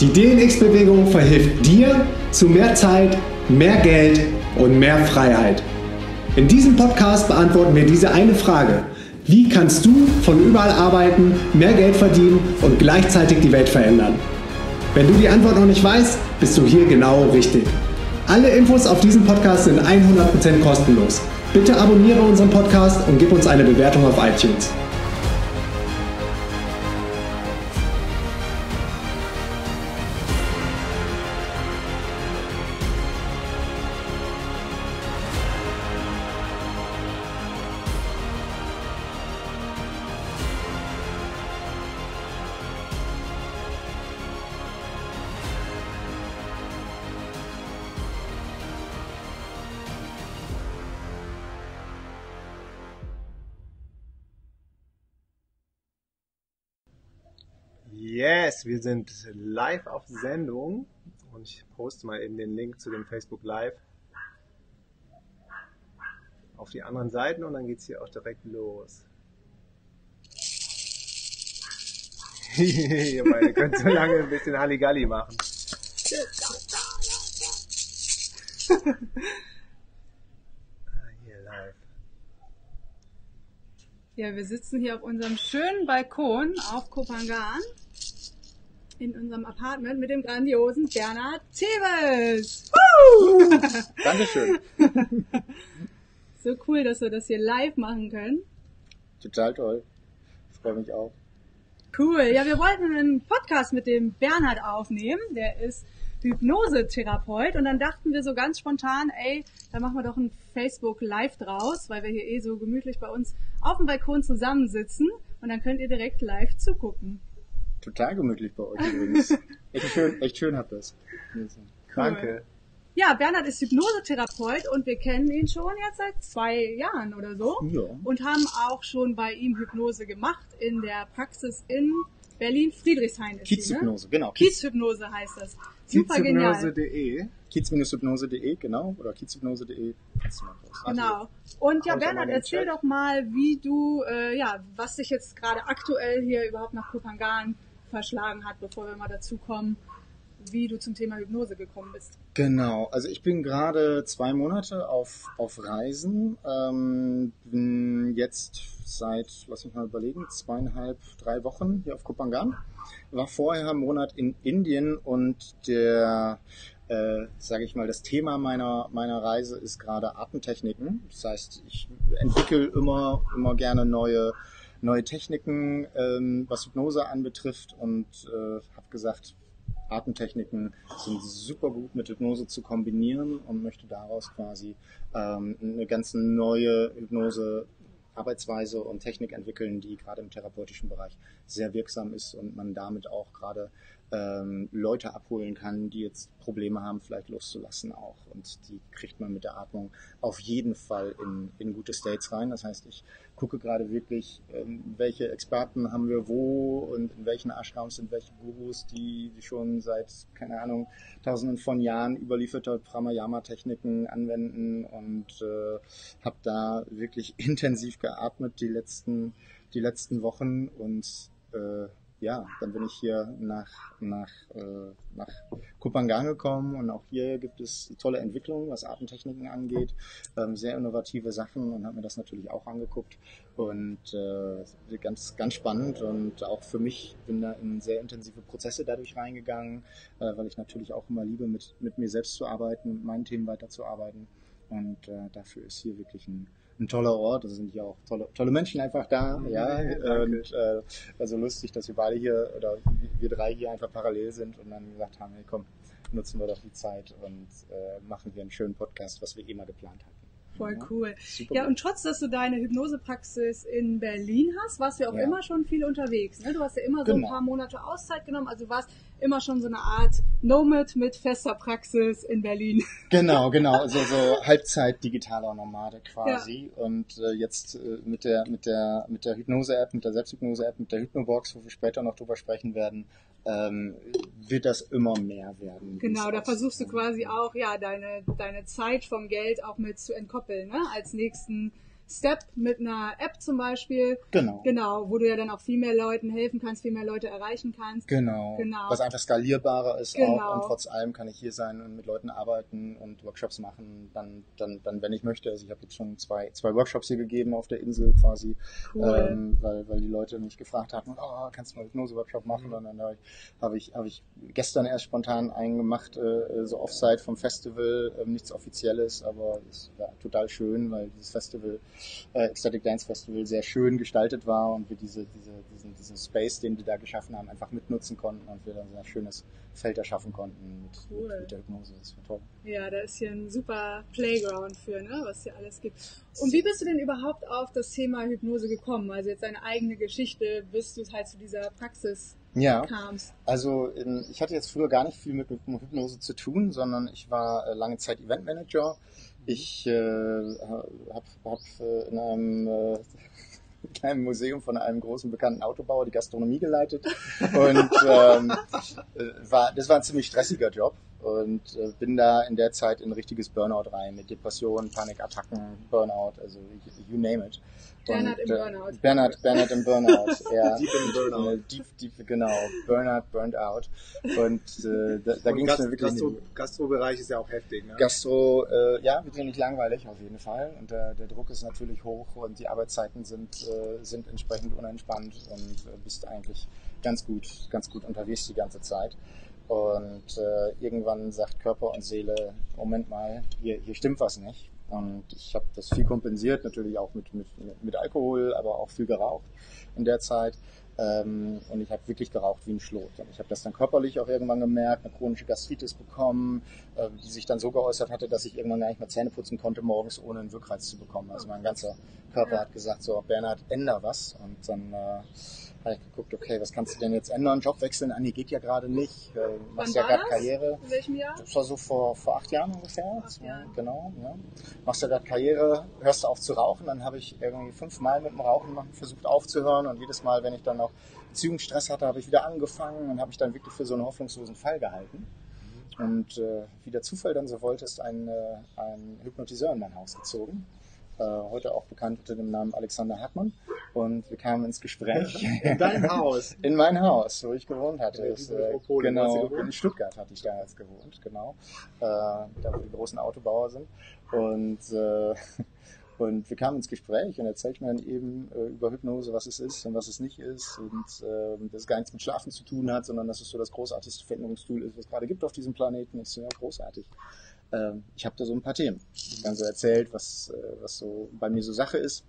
Die DNX-Bewegung verhilft dir zu mehr Zeit, mehr Geld und mehr Freiheit. In diesem Podcast beantworten wir diese eine Frage. Wie kannst du von überall arbeiten, mehr Geld verdienen und gleichzeitig die Welt verändern? Wenn du die Antwort noch nicht weißt, bist du hier genau richtig. Alle Infos auf diesem Podcast sind 100% kostenlos. Bitte abonniere unseren Podcast und gib uns eine Bewertung auf iTunes. Yes, wir sind live auf Sendung und ich poste mal eben den Link zu dem Facebook Live auf die anderen Seiten und dann geht es hier auch direkt los. Ihr beide könnt so lange ein bisschen Halligalli machen. Ja, wir sitzen hier auf unserem schönen Balkon auf Kopangan in unserem Apartment mit dem grandiosen Bernhard Thebes. Dankeschön. So cool, dass wir das hier live machen können. Total toll. Ich freue mich auch. Cool. Ja, wir wollten einen Podcast mit dem Bernhard aufnehmen. Der ist Hypnosetherapeut und dann dachten wir so ganz spontan, ey, da machen wir doch ein Facebook Live draus, weil wir hier eh so gemütlich bei uns auf dem Balkon zusammensitzen und dann könnt ihr direkt live zugucken. Total gemütlich bei euch übrigens. echt schön, echt schön habt ihr es. Danke. Ja, Bernhard ist Hypnosetherapeut und wir kennen ihn schon jetzt seit zwei Jahren oder so. Ja. Und haben auch schon bei ihm Hypnose gemacht in der Praxis in Berlin Friedrichshain. ist die, Kiezhypnose, genau. Ne? Kiezhypnose heißt das. Super genial. Kiezhypnose.de genau. Oder kiezhypnose.de. Kannst du mal raus. Genau. Und ja, Bernhard, erzähl doch mal, wie du, äh, ja, was dich jetzt gerade aktuell hier überhaupt nach Kopangan verschlagen hat, bevor wir mal dazu kommen, wie du zum Thema Hypnose gekommen bist. Genau, also ich bin gerade zwei Monate auf, auf Reisen. Ähm, bin jetzt seit, lass mich mal überlegen, zweieinhalb, drei Wochen hier auf Kopangan. War vorher einen Monat in Indien und der, äh, sage ich mal, das Thema meiner, meiner Reise ist gerade Atemtechniken. Das heißt, ich entwickle immer, immer gerne neue, neue Techniken, ähm, was Hypnose anbetrifft und äh, habe gesagt, Atemtechniken sind super gut mit Hypnose zu kombinieren und möchte daraus quasi ähm, eine ganz neue Hypnose Arbeitsweise und Technik entwickeln, die gerade im therapeutischen Bereich sehr wirksam ist und man damit auch gerade ähm, Leute abholen kann, die jetzt Probleme haben, vielleicht loszulassen auch. Und die kriegt man mit der Atmung auf jeden Fall in, in gute States rein. Das heißt, ich gucke gerade wirklich, ähm, welche Experten haben wir wo und in welchen Ashrams sind welche Gurus, die, schon seit, keine Ahnung, tausenden von Jahren überlieferte Pranayama-Techniken anwenden und äh, habe da wirklich intensiv geatmet die letzten, die letzten Wochen und äh, ja, dann bin ich hier nach, nach, äh, nach Kupangan gekommen und auch hier gibt es tolle Entwicklungen, was Atemtechniken angeht, ähm, sehr innovative Sachen und habe mir das natürlich auch angeguckt und äh, ganz, ganz spannend und auch für mich bin da in sehr intensive Prozesse dadurch reingegangen, äh, weil ich natürlich auch immer liebe, mit, mit mir selbst zu arbeiten, mit meinen Themen weiterzuarbeiten und äh, dafür ist hier wirklich ein ein toller Ort, es sind ja auch tolle, tolle Menschen einfach da, ja, danke. und äh, also lustig, dass wir beide hier oder wir drei hier einfach parallel sind und dann gesagt haben, hey komm, nutzen wir doch die Zeit und äh, machen hier einen schönen Podcast, was wir eh mal geplant hatten. Voll Ja, cool. Ja, und trotz, dass du deine Hypnosepraxis in Berlin hast, warst du ja auch Ja. immer schon viel unterwegs. Ne? Du hast ja immer so ein Genau. paar Monate Auszeit genommen, also warst immer schon so eine Art Nomad mit fester Praxis in Berlin. Genau, genau, also so Halbzeit digitaler Nomade quasi und äh, jetzt äh, mit der mit der mit der Hypnose-App, mit der Selbsthypnose-App, mit der Hypnobox, wo wir später noch drüber sprechen werden, ähm, wird das immer mehr werden. Genau, da versuchst du quasi auch, ja, deine, deine Zeit vom Geld auch mit zu entkoppeln, ne? Als nächsten Step mit einer App zum Beispiel. Genau. Genau, wo du ja dann auch viel mehr Leuten helfen kannst, viel mehr Leute erreichen kannst. Genau. Genau. Was einfach skalierbarer ist Genau. auch und trotz allem kann ich hier sein und mit Leuten arbeiten und Workshops machen, dann, dann, dann wenn ich möchte. Also ich habe jetzt schon zwei, zwei Workshops hier gegeben auf der Insel quasi, Cool. ähm, weil, weil die Leute mich gefragt hatten, oh, kannst du mal Hypnose-Workshop machen? Und dann habe ich, habe ich, habe ich gestern erst spontan einen gemacht, äh, so Offsite vom Festival, ähm, nichts Offizielles, aber es war total schön, weil dieses Festival, äh, Ecstatic Dance Festival, sehr schön gestaltet war und wir diese, diese, diesen, diesen Space, den die da geschaffen haben, einfach mitnutzen konnten und wir dann so ein schönes Feld erschaffen konnten mit, Cool. mit, mit der Hypnose. Das war toll. Ja, da ist hier ein super Playground für, ne, was hier alles gibt. Und wie bist du denn überhaupt auf das Thema Hypnose gekommen? Also jetzt deine eigene Geschichte, bis du halt zu dieser Praxis Ja. kamst. Also ähm, ich hatte jetzt früher gar nicht viel mit Hypnose zu tun, sondern ich war äh, lange Zeit Eventmanager. Ich äh, habe hab, äh, in einem äh, kleinen Museum von einem großen bekannten Autobauer die Gastronomie geleitet. Und ähm, äh, war, das war ein ziemlich stressiger Job und äh, bin da in der Zeit in ein richtiges Burnout rein mit Depressionen, Panikattacken, Burnout, also you name it. Bernhard im äh, Burnout. Bernhard, Bernhard im Burnout, ja. Deep in Burnout. Äh, Deep, deep, genau. Burnout, burned out. Und äh, da, da ging es mir wirklich Gastro. Gastrobereich ist ja auch heftig, ne? Gastro, äh, ja, wird ja nicht langweilig auf jeden Fall. Und der, der Druck ist natürlich hoch und die Arbeitszeiten sind, äh, sind entsprechend unentspannt und äh, bist eigentlich ganz gut, ganz gut unterwegs die ganze Zeit. Und äh, irgendwann sagt Körper und Seele, Moment mal, hier, hier stimmt was nicht. Und ich habe das viel kompensiert, natürlich auch mit, mit, mit Alkohol, aber auch viel geraucht in der Zeit. Ähm, und ich habe wirklich geraucht wie ein Schlot. Und ich habe das dann körperlich auch irgendwann gemerkt, eine chronische Gastritis bekommen, äh, die sich dann so geäußert hatte, dass ich irgendwann gar nicht mehr Zähne putzen konnte morgens, ohne einen Wirkreiz zu bekommen. Also mein ganzer Körper Ja. hat gesagt, so Bernhard, änder was. Und dann äh, habe ich geguckt, okay, was kannst du denn jetzt ändern? Job wechseln? Anni geht ja gerade nicht. Äh, machst ja gerade? Karriere. In welchem Jahr? Das war so vor, vor acht Jahren ungefähr. Acht Jahren. Genau, ja. Machst du gerade Karriere, hörst du auf zu rauchen. Dann habe ich irgendwie fünfmal mit dem Rauchen versucht aufzuhören. Und jedes Mal, wenn ich dann noch Beziehungsstress hatte, habe ich wieder angefangen und habe mich dann wirklich für so einen hoffnungslosen Fall gehalten. Und äh, wie der Zufall dann so wollte, ist ein, äh, ein Hypnotiseur in mein Haus gezogen. Äh, heute auch bekannt unter dem Namen Alexander Hartmann. Und wir kamen ins Gespräch. In deinem Haus. In mein Haus, wo ich gewohnt hatte. In Das, äh, genau, in Stuttgart hatte ich damals gewohnt, genau. Äh, da wo die großen Autobauer sind. Und, äh, und wir kamen ins Gespräch und er zeigt mir dann eben äh, über Hypnose, was es ist und was es nicht ist. Und äh, dass es gar nichts mit Schlafen zu tun hat, sondern dass es so das großartigste Veränderungstool ist, was es gerade gibt auf diesem Planeten. Ich so, ja, großartig. Ähm, ich habe da so ein paar Themen. Ich dann so erzählt, was, äh, was so bei mir so Sache ist.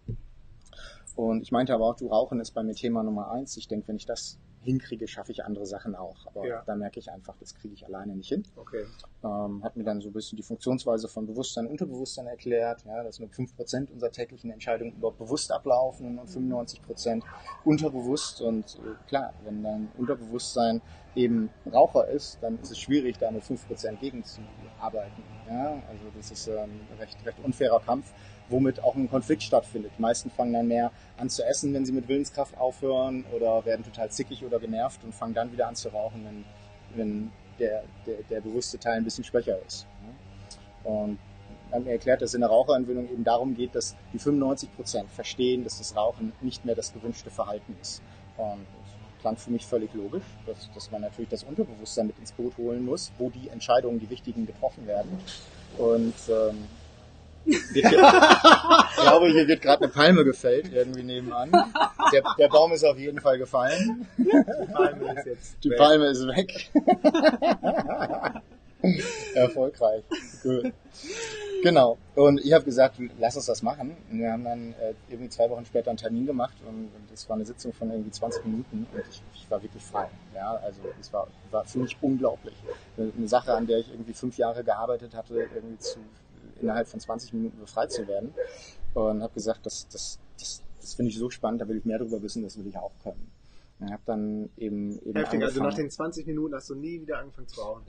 Und ich meinte aber auch, du Rauchen ist bei mir Thema Nummer eins. Ich denke, wenn ich das hinkriege, schaffe ich andere Sachen auch. Aber Ja. da merke ich einfach, das kriege ich alleine nicht hin. Okay. Ähm, hat mir dann so ein bisschen die Funktionsweise von Bewusstsein und Unterbewusstsein erklärt, ja, dass nur 5% unserer täglichen Entscheidungen überhaupt bewusst ablaufen und 95% unterbewusst. Und äh, klar, wenn dein Unterbewusstsein eben Raucher ist, dann ist es schwierig, da mit 5% gegenzuarbeiten. Ja? Also das ist ein recht, recht unfairer Kampf, womit auch ein Konflikt stattfindet. Die meisten fangen dann mehr an zu essen, wenn sie mit Willenskraft aufhören oder werden total zickig oder genervt und fangen dann wieder an zu rauchen, wenn, wenn der, der, der bewusste Teil ein bisschen schwächer ist. Und mir erklärt, dass in der Raucherentwicklung eben darum geht, dass die 95 Prozent verstehen, dass das Rauchen nicht mehr das gewünschte Verhalten ist. Und das klang für mich völlig logisch, dass, dass man natürlich das Unterbewusstsein mit ins Boot holen muss, wo die Entscheidungen, die wichtigen, getroffen werden. Und ähm, ich glaube, hier wird gerade eine Palme gefällt, irgendwie nebenan. Der, der Baum ist auf jeden Fall gefallen. Die Palme ist jetzt Die weg. Palme ist weg. Erfolgreich. Gut. Genau. Und ich habe gesagt, lass uns das machen. Und wir haben dann äh, irgendwie zwei Wochen später einen Termin gemacht und, und das war eine Sitzung von irgendwie 20 Minuten und ich, ich war wirklich frei. Ja, also es war, war für mich unglaublich. Eine, eine Sache, an der ich irgendwie fünf Jahre gearbeitet hatte, irgendwie zu, innerhalb von 20 Minuten befreit zu werden. Und habe gesagt, das, das, das, das finde ich so spannend, da will ich mehr darüber wissen, das will ich auch können. Und habe dann eben, eben Heftig, also nach angefangen- den 20 Minuten hast du nie wieder angefangen zu rauchen.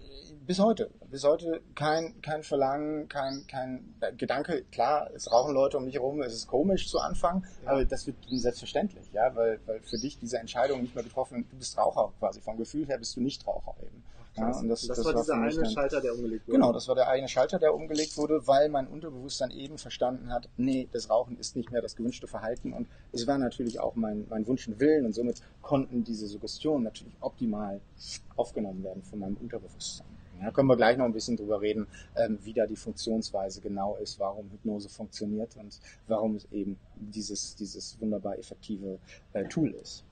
bis heute. Bis heute kein, kein Verlangen, kein, kein Gedanke. Klar, es rauchen Leute um mich herum, es ist komisch zu Anfang, Ja. aber das wird selbstverständlich, ja, weil, weil für dich diese Entscheidung nicht mehr getroffen, du bist Raucher quasi. Vom Gefühl her bist du nicht Raucher eben. Ja, und das, das, das war war dieser mich eine Schalter, der umgelegt wurde. Genau, das war der eigene Schalter, der umgelegt wurde, weil mein Unterbewusstsein eben verstanden hat, nee, das Rauchen ist nicht mehr das gewünschte Verhalten und es war natürlich auch mein, mein Wunsch und Willen und somit konnten diese Suggestionen natürlich optimal aufgenommen werden von meinem Unterbewusstsein. Ja, können wir gleich noch ein bisschen drüber reden, ähm, wie da die Funktionsweise genau ist, warum Hypnose funktioniert und warum es eben dieses, dieses wunderbar effektive äh, Tool ist.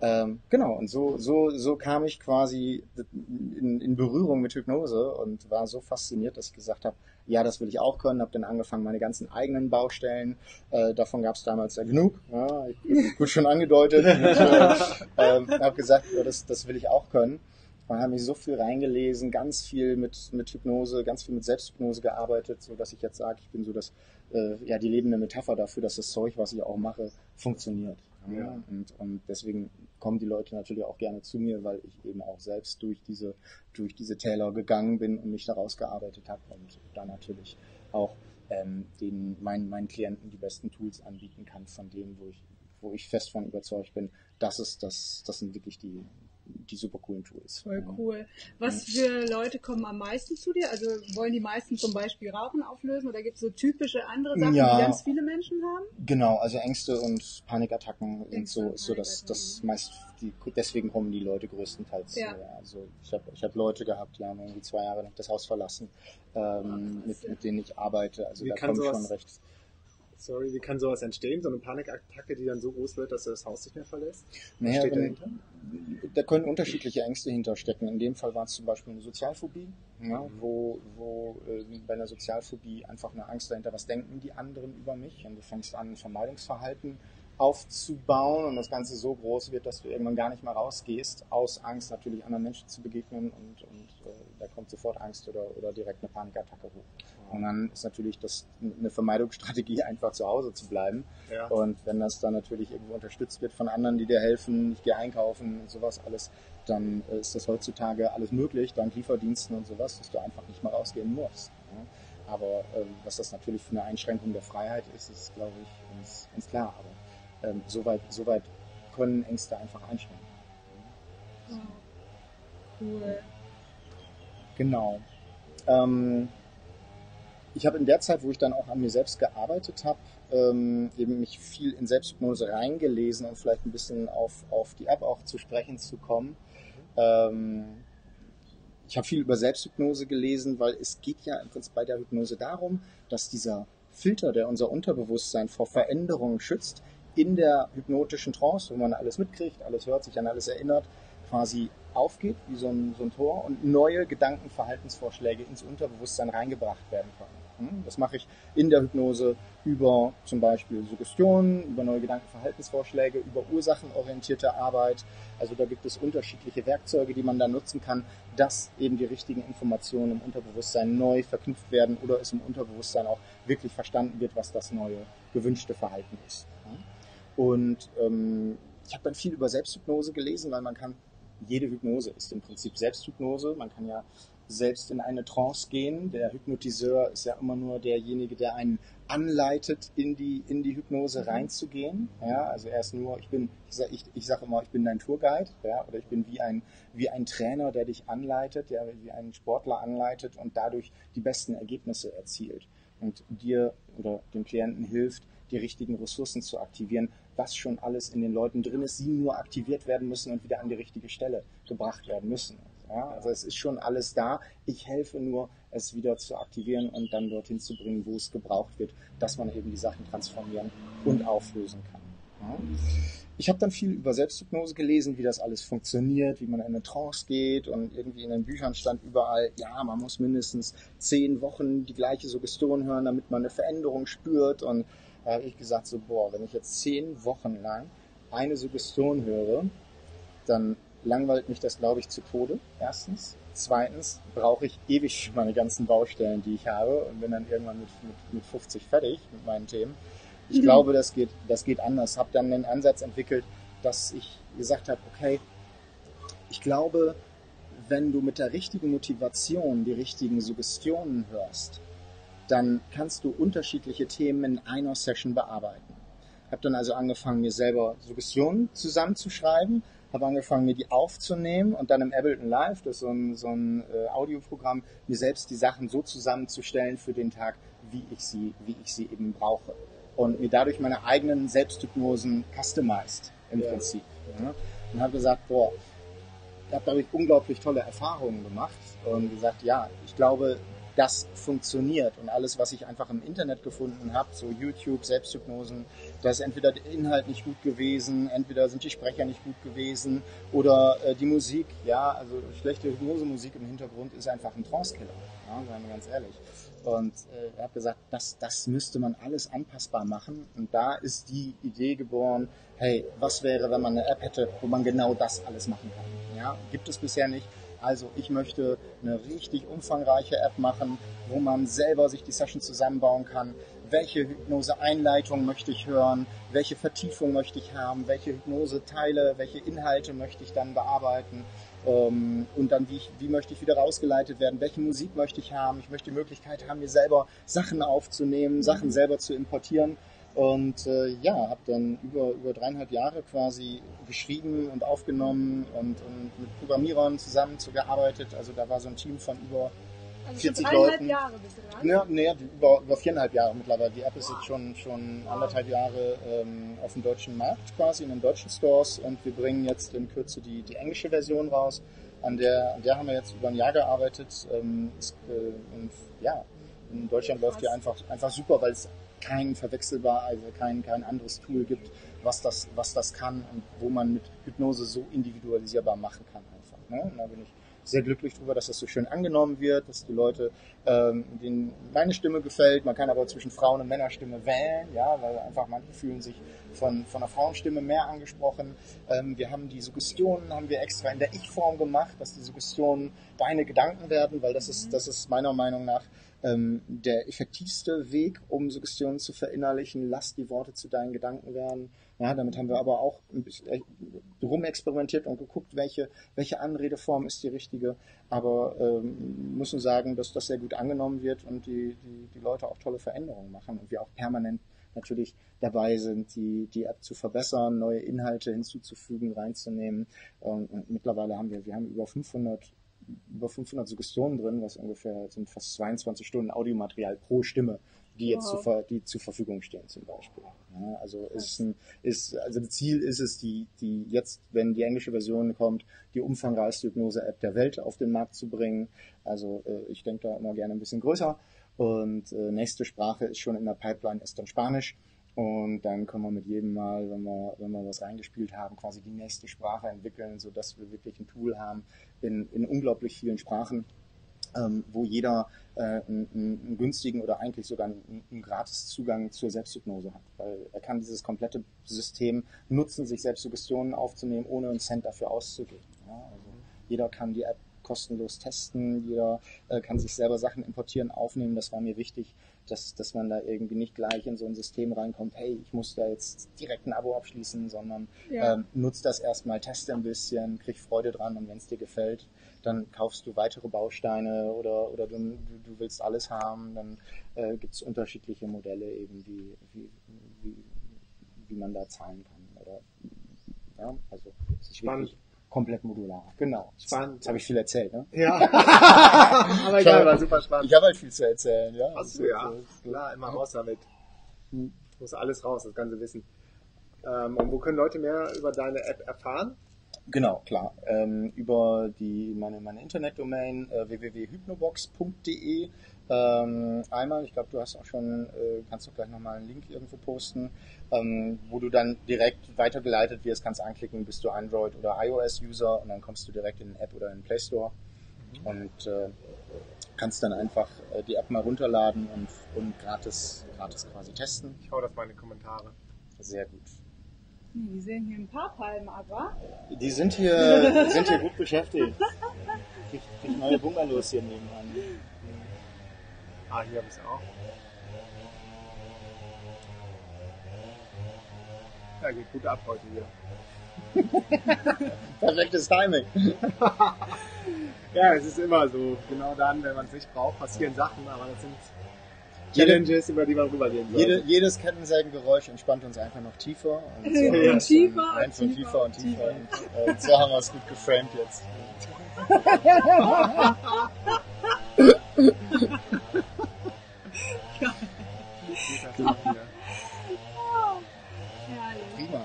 Ähm, genau, und so, so, so kam ich quasi in, in Berührung mit Hypnose und war so fasziniert, dass ich gesagt habe, ja, das will ich auch können, habe dann angefangen, meine ganzen eigenen Baustellen, äh, davon gab es damals ja genug, ja, ich wurde schon angedeutet, äh, ähm, habe gesagt, ja, das, das will ich auch können. Und habe mich so viel reingelesen, ganz viel mit, mit Hypnose, ganz viel mit Selbsthypnose gearbeitet, so dass ich jetzt sage, ich bin so das, äh, ja, die lebende Metapher dafür, dass das Zeug, was ich auch mache, funktioniert. Ja. Und, und deswegen kommen die Leute natürlich auch gerne zu mir, weil ich eben auch selbst durch diese, durch diese Täler gegangen bin und mich daraus gearbeitet habe und da natürlich auch ähm, den, meinen, meinen Klienten die besten Tools anbieten kann von denen, wo ich, wo ich fest von überzeugt bin, das ist das, das sind wirklich die, die super coolen Tools. Voll Ja. cool. Was für Leute kommen am meisten zu dir? Also wollen die meisten zum Beispiel Rauchen auflösen oder gibt es so typische andere Sachen, Ja. die ganz viele Menschen haben? Genau, also Ängste und Panikattacken sind Ängste so, und ist so das, das Panikattacken. meist, die, deswegen kommen die Leute größtenteils. Ja. Also ich habe ich hab Leute gehabt, die haben irgendwie zwei Jahre das Haus verlassen, ähm, mit, mit denen ich arbeite. Also Wie da kann kommt schon recht. Sorry, wie kann sowas entstehen? So eine Panikattacke, die dann so groß wird, dass er das Haus nicht mehr verlässt? Was Naja, steht wenn, dahinter? da können unterschiedliche Ängste hinterstecken. In dem Fall war es zum Beispiel eine Sozialphobie, ja, wo, wo äh, bei einer Sozialphobie einfach eine Angst dahinter, was denken die anderen über mich? Und du fängst an, ein Vermeidungsverhalten aufzubauen und das Ganze so groß wird, dass du irgendwann gar nicht mehr rausgehst, aus Angst natürlich anderen Menschen zu begegnen und, und äh, da kommt sofort Angst oder, oder direkt eine Panikattacke hoch. Und dann ist natürlich das eine Vermeidungsstrategie, einfach zu Hause zu bleiben. Ja. Und wenn das dann natürlich irgendwo unterstützt wird von anderen, die dir helfen, ich gehe einkaufen und sowas alles, dann äh, ist das heutzutage alles möglich, dank Lieferdiensten und sowas, dass du einfach nicht mehr rausgehen musst. Ja. Aber ähm, was das natürlich für eine Einschränkung der Freiheit ist, ist, glaube ich, uns, uns klar. Aber ähm, soweit, soweit können Ängste einfach einschränken. Cool. Genau. Ähm, ich habe in der Zeit, wo ich dann auch an mir selbst gearbeitet habe, ähm, eben mich viel in Selbsthypnose reingelesen und vielleicht ein bisschen auf, auf die App auch zu sprechen zu kommen. Ähm, ich habe viel über Selbsthypnose gelesen, weil es geht ja im Prinzip bei der Hypnose darum, dass dieser Filter, der unser Unterbewusstsein vor Veränderungen schützt, in der hypnotischen Trance, wo man alles mitkriegt, alles hört, sich an alles erinnert, quasi aufgeht wie so ein, so ein Tor und neue Gedanken, Verhaltensvorschläge ins Unterbewusstsein reingebracht werden können. Hm? Das mache ich in der Hypnose über zum Beispiel Suggestionen, über neue Gedanken, Verhaltensvorschläge, über ursachenorientierte Arbeit. Also da gibt es unterschiedliche Werkzeuge, die man da nutzen kann, dass eben die richtigen Informationen im Unterbewusstsein neu verknüpft werden oder es im Unterbewusstsein auch wirklich verstanden wird, was das neue gewünschte Verhalten ist. Und ähm, ich habe dann viel über Selbsthypnose gelesen, weil man kann, jede Hypnose ist im Prinzip Selbsthypnose. Man kann ja selbst in eine Trance gehen. Der Hypnotiseur ist ja immer nur derjenige, der einen anleitet, in die, in die Hypnose reinzugehen. Ja, also er ist nur, ich bin, ich sage ich, ich sag immer, ich bin dein Tourguide, ja, oder ich bin wie ein, wie ein Trainer, der dich anleitet, der wie ein Sportler anleitet und dadurch die besten Ergebnisse erzielt und dir oder dem Klienten hilft, die richtigen Ressourcen zu aktivieren, was schon alles in den Leuten drin ist, sie nur aktiviert werden müssen und wieder an die richtige Stelle gebracht werden müssen. Ja, also es ist schon alles da. Ich helfe nur, es wieder zu aktivieren und dann dorthin zu bringen, wo es gebraucht wird, dass man eben die Sachen transformieren und auflösen kann. Ja. Ich habe dann viel über Selbsthypnose gelesen, wie das alles funktioniert, wie man in eine Trance geht und irgendwie in den Büchern stand überall, ja, man muss mindestens zehn Wochen die gleiche Suggestion hören, damit man eine Veränderung spürt und da habe ich gesagt so, boah, wenn ich jetzt zehn Wochen lang eine Suggestion höre, dann langweilt mich das, glaube ich, zu Tode. Erstens. Zweitens brauche ich ewig meine ganzen Baustellen, die ich habe und bin dann irgendwann mit, mit, mit 50 fertig mit meinen Themen. Ich glaube, das geht, das geht anders. Habe dann einen Ansatz entwickelt, dass ich gesagt habe, okay, ich glaube, wenn du mit der richtigen Motivation die richtigen Suggestionen hörst, dann kannst du unterschiedliche Themen in einer Session bearbeiten. Habe dann also angefangen, mir selber Suggestionen zusammenzuschreiben, habe angefangen, mir die aufzunehmen und dann im Ableton Live, das ist so ein, so ein äh, Audioprogramm, mir selbst die Sachen so zusammenzustellen für den Tag, wie ich sie, wie ich sie eben brauche. Und mir dadurch meine eigenen Selbsthypnosen customized im Ja. Prinzip. Ja? Und habe gesagt, boah, ich habe dadurch unglaublich tolle Erfahrungen gemacht und gesagt, ja, ich glaube, das funktioniert und alles, was ich einfach im Internet gefunden habe, so YouTube, Selbsthypnosen, da ist entweder der Inhalt nicht gut gewesen, entweder sind die Sprecher nicht gut gewesen oder äh, die Musik, ja, also schlechte Hypnosemusik im Hintergrund ist einfach ein Trance-Killer, ja, seien wir ganz ehrlich. Und äh, habe gesagt, das, das müsste man alles anpassbar machen und da ist die Idee geboren, hey, was wäre, wenn man eine App hätte, wo man genau das alles machen kann, ja, gibt es bisher nicht. Also ich möchte eine richtig umfangreiche App machen, wo man selber sich die Session zusammenbauen kann. Welche Hypnose-Einleitung möchte ich hören? Welche Vertiefung möchte ich haben? Welche Hypnose-Teile, welche Inhalte möchte ich dann bearbeiten? Ähm, und dann, wie, ich, wie möchte ich wieder rausgeleitet werden? Welche Musik möchte ich haben? Ich möchte die Möglichkeit haben, mir selber Sachen aufzunehmen, Sachen selber zu importieren. Und äh, ja, habe dann über, über dreieinhalb Jahre quasi geschrieben und aufgenommen und, und mit Programmierern zusammengearbeitet. Also da war so ein Team von über Also 40 schon dreieinhalb Leuten. Jahre bist du dran. ja, nee, über, über viereinhalb Jahre mittlerweile. Die App ist jetzt schon, schon anderthalb Jahre ähm, auf dem deutschen Markt quasi, in den deutschen Stores und wir bringen jetzt in Kürze die, die englische Version raus. An der, an der haben wir jetzt über ein Jahr gearbeitet. Ähm, ist, äh, und ja, in Deutschland läuft die einfach, einfach super, weil es kein verwechselbar, also kein, kein anderes Tool gibt, was das, was das kann und wo man mit Hypnose so individualisierbar machen kann einfach. Ne? Und da bin ich sehr glücklich darüber, dass das so schön angenommen wird, dass die Leute, ähm, denen meine Stimme gefällt. Man kann aber zwischen Frauen- und Männerstimme wählen, ja, weil einfach manche fühlen sich von, von der Frauenstimme mehr angesprochen. Ähm, wir haben die Suggestionen, haben wir extra in der Ich-Form gemacht, dass die Suggestionen deine Gedanken werden, weil das ist, das ist meiner Meinung nach ähm, der effektivste Weg, um Suggestionen zu verinnerlichen. Lass die Worte zu deinen Gedanken werden. Ja, damit haben wir aber auch ein bisschen äh, rumexperimentiert und geguckt, welche, welche Anredeform ist die richtige. Aber ähm, müssen sagen, dass das sehr gut angenommen wird und die, die, die Leute auch tolle Veränderungen machen und wir auch permanent natürlich dabei sind, die, die App zu verbessern, neue Inhalte hinzuzufügen, reinzunehmen. Und, und mittlerweile haben wir, wir haben über 500 über 500 Suggestionen drin, was ungefähr sind fast 22 Stunden Audiomaterial pro Stimme, die jetzt Wow. zu, ver- die zur Verfügung stehen zum Beispiel. Ja, also ist ein, ist, also das Ziel ist es, die, die jetzt, wenn die englische Version kommt, die umfangreichste Hypnose-App der Welt auf den Markt zu bringen. Also äh, ich denke da immer gerne ein bisschen größer. Und äh, nächste Sprache ist schon in der Pipeline, ist dann Spanisch. Und dann können wir mit jedem Mal, wenn wir, wenn wir was reingespielt haben, quasi die nächste Sprache entwickeln, sodass wir wirklich ein Tool haben in, in unglaublich vielen Sprachen, ähm, wo jeder äh, einen, einen günstigen oder eigentlich sogar einen, einen gratis Zugang zur Selbsthypnose hat. Weil er kann dieses komplette System nutzen, sich Selbstsuggestionen aufzunehmen, ohne einen Cent dafür auszugeben. Ja, also jeder kann die App kostenlos testen, jeder äh, kann sich selber Sachen importieren, aufnehmen. Das war mir wichtig, dass, dass man da irgendwie nicht gleich in so ein System reinkommt, hey, ich muss da jetzt direkt ein Abo abschließen, sondern Ja. ähm, nutz das erstmal, teste ein bisschen, krieg Freude dran und wenn es dir gefällt, dann kaufst du weitere Bausteine oder, oder du, du, du willst alles haben, dann äh, gibt es unterschiedliche Modelle eben, wie, wie, wie, wie man da zahlen kann. Oder, ja, also es ist Spannend. wirklich komplett modular. Genau. Spannend. Jetzt habe ich viel erzählt, ne? Ja. Aber egal, war super spannend. Ich habe halt viel zu erzählen, ja. Hast du ja. Klar, immer raus damit. Muss alles raus, das ganze Wissen. Ähm, und wo können Leute mehr über deine App erfahren? Genau, klar. Ähm, über die meine meine Internetdomain äh, www.hypnobox.de. Ähm, einmal, ich glaube, du hast auch schon, äh, kannst du gleich nochmal einen Link irgendwo posten, ähm, wo du dann direkt weitergeleitet wirst, kannst anklicken, bist du Android oder iOS-User und dann kommst du direkt in den App oder in den Play Store und äh, kannst dann einfach äh, die App mal runterladen und, und gratis, gratis quasi testen. Ich hau das mal in die Kommentare. Sehr gut. Nee, die sehen hier ein paar Palmen aber. Die sind hier, sind hier gut beschäftigt. Krieg, krieg neue Bungalows hier nebenan. Ah, hier habe ich es auch. Ja, geht gut ab heute hier. Perfektes Timing. Ja, es ist immer so. Genau dann, wenn man es nicht braucht, passieren Sachen, aber das sind Jede- Challenges, über die man rübergehen soll. Jede, jedes Kettensägengeräusch entspannt uns einfach noch tiefer. Und so Ja, es tiefer und einfach tiefer tiefer und und tiefer. Und, und so haben wir es gut geframed jetzt. Herrlich. Prima.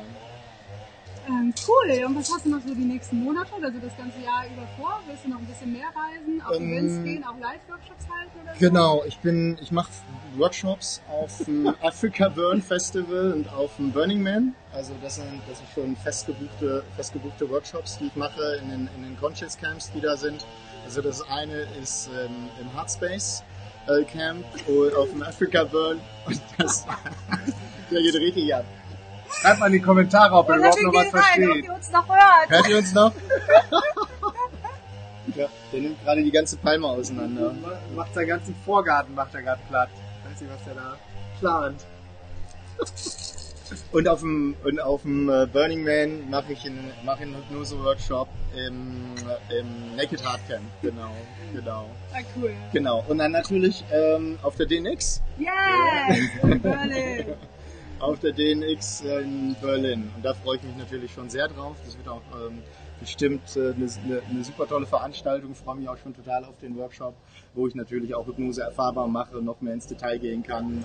Ähm, cool. Und was hast du noch so die nächsten Monate, also das ganze Jahr über vor? Willst du noch ein bisschen mehr reisen, auf Ähm, Events gehen, auch Live-Workshops halten oder so? Genau, ich bin, ich mache Workshops auf dem Africa Burn Festival und auf dem Burning Man. Also das sind, das sind schon festgebuchte, festgebuchte Workshops, die ich mache in den, in den Conscious Camps, die da sind. Also das eine ist ähm, im Hardspace äh, Camp und auf dem Africa Burn und das, der geht richtig ab. Schreibt mal in die Kommentare, ob ihr überhaupt noch was rein, ob versteht. ihr uns noch hört. Hört ihr uns noch? ja, der nimmt gerade die ganze Palme auseinander. Macht seinen ganzen Vorgarten, macht er gerade platt. Weiß nicht, was der da plant. Und auf dem, und auf dem äh, Burning Man mache ich einen, mache einen Hypnose-Workshop im, im Naked Heart Camp. Genau, genau, Ah, cool. genau. Und dann natürlich ähm, auf der DNX, Yes! In Berlin. auf der DNX in Berlin. Und da freue ich mich natürlich schon sehr drauf. Das wird auch ähm, bestimmt äh, eine, eine, eine super tolle Veranstaltung. freue mich auch schon total auf den Workshop, wo ich natürlich auch Hypnose erfahrbar mache, noch mehr ins Detail gehen kann und,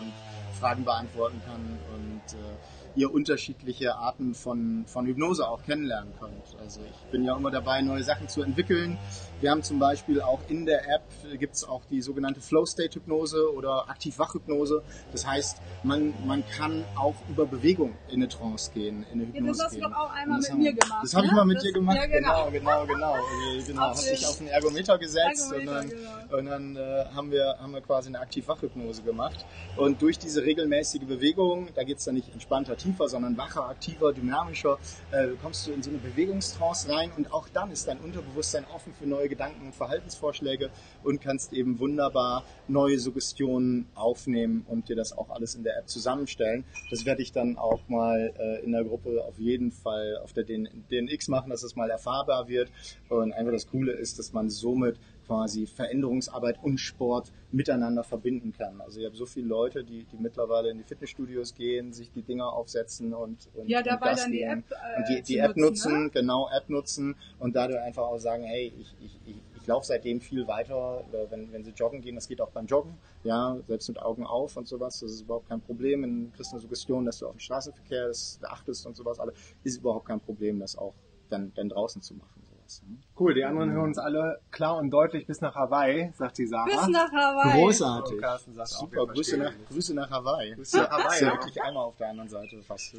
und Fragen beantworten kann und äh, ihr unterschiedliche Arten von, von Hypnose auch kennenlernen könnt. Also ich bin ja immer dabei, neue Sachen zu entwickeln. Wir haben zum Beispiel auch in der App gibt es auch die sogenannte Flow-State-Hypnose oder Aktiv-Wach-Hypnose. Das heißt, man, man kann auch über Bewegung in eine Trance gehen, in eine Ja, Hypnose das hast du gehen. doch auch einmal das mit mir gemacht. Das habe ich ne? mal mit Das- dir gemacht, Ja, genau, genau, genau. Äh, genau. Hast dich auf den Ergometer gesetzt Ergometer, und dann, genau. und dann äh, haben, wir, haben wir quasi eine Aktiv-Wach-Hypnose gemacht. Und durch diese regelmäßige Bewegung, da geht es dann nicht entspannter, tiefer, sondern wacher, aktiver, dynamischer, äh, kommst du in so eine Bewegungstrance rein und auch dann ist dein Unterbewusstsein offen für neue Gedanken und Verhaltensvorschläge und kannst eben wunderbar neue Suggestionen aufnehmen und dir das auch alles in der App zusammenstellen. Das werde ich dann auch mal äh, in der Gruppe auf jeden Fall auf der DN DNX machen, dass es mal erfahrbar wird. Und einfach das Coole ist, dass man somit quasi Veränderungsarbeit und Sport miteinander verbinden kann. Also ich habe so viele Leute, die, die mittlerweile in die Fitnessstudios gehen, sich die Dinger aufsetzen und, und Ja, und dabei Gas dann die. App, äh, und die, die App nutzen, nutzen, ne? genau App nutzen und dadurch einfach auch sagen, hey, ich, ich, ich, ich laufe seitdem viel weiter, wenn, wenn sie joggen gehen, das geht auch beim Joggen, ja, selbst mit Augen auf und sowas, das ist überhaupt kein Problem. Du kriegst eine Suggestion, dass du auf den Straßenverkehr achtest und sowas, alle, ist überhaupt kein Problem, das auch dann, dann draußen zu machen. Ne? Cool, die anderen hören uns alle klar und deutlich bis nach Hawaii, sagt die Sarah. Bis nach Hawaii. Großartig. Und Carsten sagt auch, Super, wir Grüße nach. Grüße nach Hawaii. Grüße nach Hawaii, Ist ja. wirklich einmal auf der anderen Seite fast.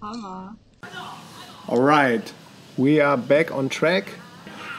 Hammer. Alright, we are back on track.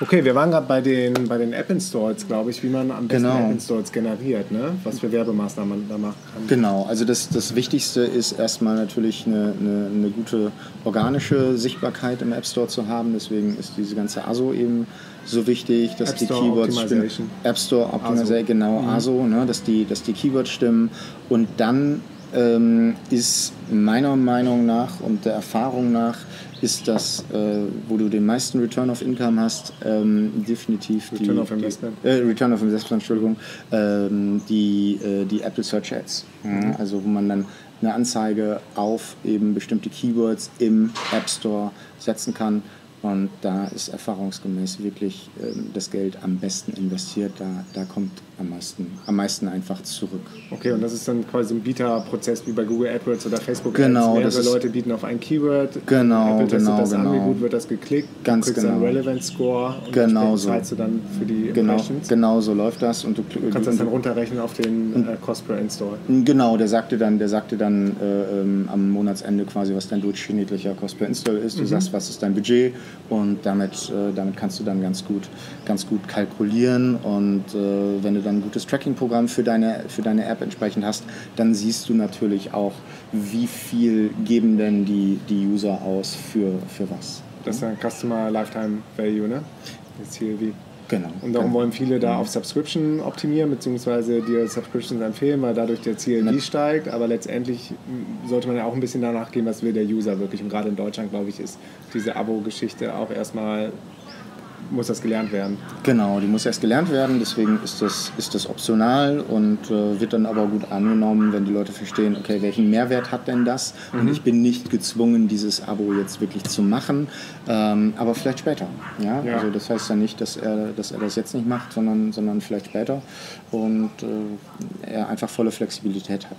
Okay, wir waren gerade bei den, bei den App-Installs, glaube ich, wie man am besten Genau. App-Installs generiert, ne? was für Werbemaßnahmen man da machen kann. Genau, also das, das Wichtigste ist erstmal natürlich eine, eine, eine gute organische Sichtbarkeit im App Store zu haben. Deswegen ist diese ganze ASO eben so wichtig, dass die Keywords stimmen. App Store Optimization, genau, ASO, ne, dass, die, dass die Keywords stimmen. Und dann ähm, ist meiner Meinung nach und der Erfahrung nach ist das, äh, wo du den meisten Return of Income hast, ähm, definitiv Return die, of Investment. Die, äh, Return of Investment, Entschuldigung, ähm, die, äh, die Apple Search Ads. Ja, also wo man dann eine Anzeige auf eben bestimmte Keywords im App Store setzen kann. Und da ist erfahrungsgemäß wirklich ähm, das Geld am besten investiert. Da, da kommt am meisten, am meisten einfach zurück. Okay, und das ist dann quasi ein Bieterprozess wie bei Google AdWords oder Facebook Genau, Ads. das Mehrere ist- Leute bieten auf ein Keyword. Genau, Apple testet genau, das an, wie genau. gut wird das geklickt. Ganz du kriegst genau. einen Relevance Score und Genau so. zahlst du dann für die Genau, Impressions. genau so läuft das. Und du, Du kannst das dann runterrechnen auf den äh, Cost per Install. Genau, der sagte dann, der sagte dann äh, ähm, am Monatsende quasi, was dein durchschnittlicher Cost per Install ist. Mhm. Du sagst, was ist dein Budget und damit, äh, damit kannst du dann ganz gut, ganz gut kalkulieren. Und äh, wenn du dann ein gutes Tracking-Programm für deine, für deine App entsprechend hast, dann siehst du natürlich auch, wie viel geben denn die, die User aus für, für was. Das ist dann Customer Lifetime Value, ne? Das CLV. Genau. Und darum genau. wollen viele da auf Subscription optimieren, beziehungsweise dir Subscriptions empfehlen, weil dadurch der CLV steigt. Aber letztendlich sollte man ja auch ein bisschen danach gehen, was will der User wirklich. Und gerade in Deutschland, glaube ich, ist diese Abo-Geschichte auch erstmal muss das gelernt werden. Genau, die muss erst gelernt werden, deswegen ist das, ist das optional und äh, wird dann aber gut angenommen, wenn die Leute verstehen, okay, welchen Mehrwert hat denn das? Und ich bin nicht gezwungen, dieses Abo jetzt wirklich zu machen, ähm, aber vielleicht später. Ja? Ja. Also das heißt ja nicht, dass er, dass er das jetzt nicht macht, sondern, sondern vielleicht später und äh, er einfach volle Flexibilität hat.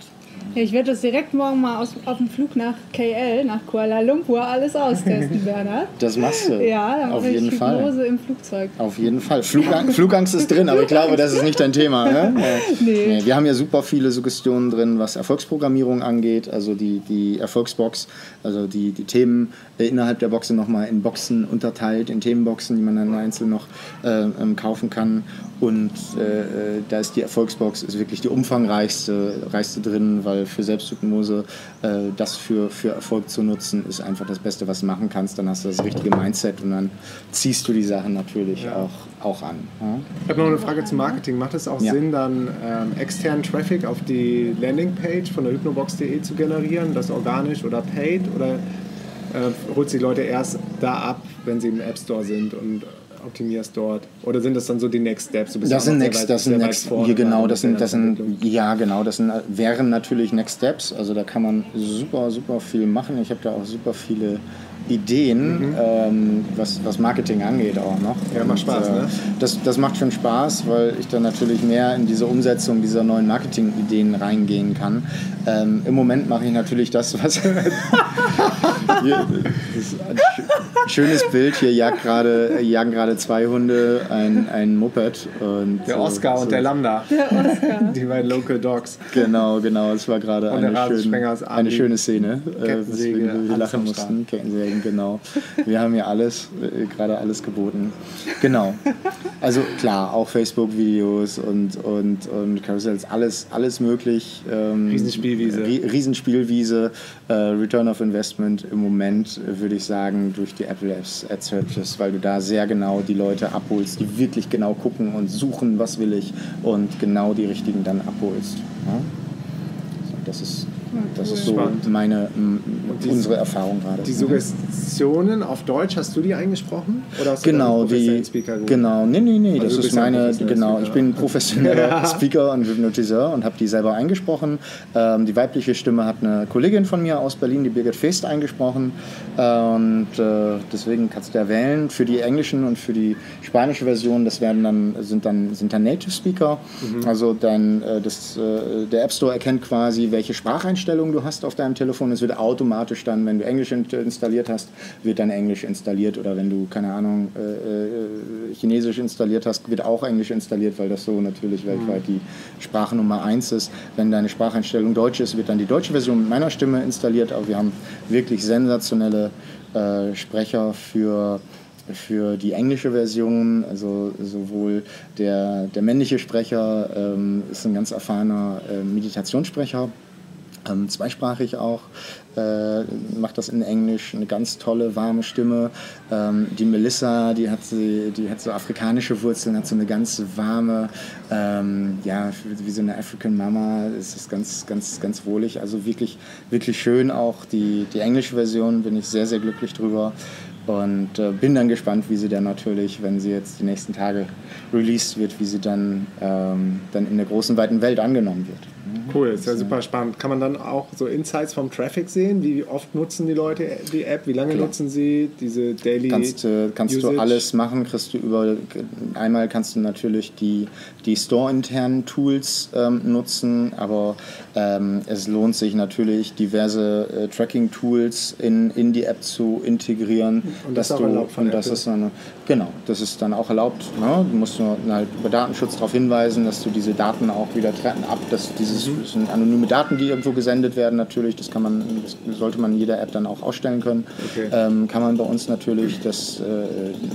Ich werde das direkt morgen mal aus, auf dem Flug nach KL, nach Kuala Lumpur, alles austesten, Bernhard. Das machst du. Ja, dann auf jeden Fall. Hypnose im Flugzeug. Auf jeden Fall. Flugang Flugangst ist drin, aber ich glaube, das ist nicht dein Thema. Ne? Nee. Nee, Wir haben ja super viele Suggestionen drin, was Erfolgsprogrammierung angeht, also die, die Erfolgsbox, also die, die Themen äh, innerhalb der Boxen nochmal in Boxen unterteilt, in Themenboxen, die man dann einzeln noch äh, ähm, kaufen kann. Und äh, äh, da ist die Erfolgsbox ist wirklich die umfangreichste reichste drin, weil für Selbsthypnose äh, das für, für Erfolg zu nutzen, ist einfach das Beste, was du machen kannst. Dann hast du das richtige Mindset und dann ziehst du die Sachen natürlich Ja. auch, auch an. Ja? Ich habe noch eine Frage zum Marketing. Macht es auch Ja. Sinn, dann ähm, externen Traffic auf die Landingpage von der hypnobox.de zu generieren, das organisch oder paid? Oder äh, holst du die Leute erst da ab, wenn sie im App Store sind und optimierst dort? Oder sind das dann so die Next Steps? Das sind Next, weit- das sind Next, hier genau, das sind, das sind, ja genau, das sind, wären natürlich Next Steps. Also da kann man super, super viel machen. Ich habe da auch super viele Ideen, ähm, was, was Marketing angeht auch noch. Mhm. Ja, macht Spaß, äh, ne? Das, das macht schon Spaß, weil ich dann natürlich mehr in diese Umsetzung dieser neuen Marketing-Ideen reingehen kann. Ähm, Im Moment mache ich natürlich das, was Hier, das schönes Bild. Hier jagt gerade, jagen gerade zwei Hunde ein, ein Moped. Und Der so- Oscar so- und der Lambda. Der Oscar. Die beiden Local Dogs. Genau, genau. Es war gerade eine, schön, eine schöne Szene, äh, Kettensäge, weswegen wir lachen am Start. Kettensägen, genau. Wir haben ja alles, äh, gerade alles geboten. Genau. Also klar, auch Facebook-Videos und, und, und Carousels, alles, alles möglich. Ähm, Riesenspielwiese. Rie- Riesenspielwiese, äh, Return of Investment im Moment, würde ich sagen, durch die Apple Apps Ad Searches, weil du da sehr genau die Leute abholst, die wirklich genau gucken und suchen, was will ich und genau die richtigen dann abholst. Ja? So, Das ist, das ist so Spannend. meine, unsere Erfahrung gerade. Die Suggestionen auf Deutsch, hast du die eingesprochen? Oder hast Genau, du die, Speaker geholt? genau, nee, nee, nee, Also das ist meine, genau, Speaker. ich bin professioneller Ja. Speaker und Hypnotiseur und habe die selber eingesprochen. Ähm, die weibliche Stimme hat eine Kollegin von mir aus Berlin, die Birgit Feest, eingesprochen und äh, deswegen kannst du ja wählen für die englischen und für die spanische Version, das werden dann, sind dann, sind dann Native Speaker, Mhm. also dann, äh, das, äh, der App Store erkennt quasi, welche Spracheinstellungen du hast auf deinem Telefon, es wird automatisch dann, wenn du Englisch in- installiert hast, wird dann Englisch installiert oder wenn du, keine Ahnung, äh, äh, Chinesisch installiert hast, wird auch Englisch installiert, weil das so natürlich weltweit die Sprache Nummer eins ist. Wenn deine Spracheinstellung Deutsch ist, wird dann die deutsche Version mit meiner Stimme installiert, aber wir haben wirklich sensationelle äh, Sprecher für für die englische Version, also sowohl der, der männliche Sprecher ähm, ist ein ganz erfahrener äh, Meditationssprecher, ähm, zweisprachig auch, äh, macht das in Englisch, eine ganz tolle, warme Stimme. Ähm, die Melissa, die hat, sie, die hat so afrikanische Wurzeln, hat so eine ganz warme, ähm, ja, wie so eine African Mama, es ist ganz, ganz, ganz wohlig, also wirklich, wirklich schön auch. Die, die englische Version bin ich sehr, sehr glücklich drüber. Und äh, bin dann gespannt, wie sie dann natürlich, wenn sie jetzt die nächsten Tage released wird, wie sie dann, ähm, dann in der großen, weiten Welt angenommen wird. Cool, ist ja super spannend. Kann man dann auch so Insights vom Traffic sehen? Wie oft nutzen die Leute die App? Wie lange Klar. nutzen sie diese Daily Kannst, äh, kannst du alles machen, kriegst du über einmal kannst du natürlich die, die Store-internen Tools ähm, nutzen, aber ähm, es lohnt sich natürlich diverse äh, Tracking-Tools in, in die App zu integrieren. Und das ist auch du, erlaubt von und das Apple? ist dann, genau, das ist dann auch erlaubt. Ne? Du musst nur halt über Datenschutz darauf hinweisen, dass du diese Daten auch wieder trennen ab, dass dieses Das sind anonyme Daten, die irgendwo gesendet werden natürlich. Das kann man, das sollte man in jeder App dann auch ausstellen können. Okay. Ähm, kann man bei uns natürlich, dass, äh,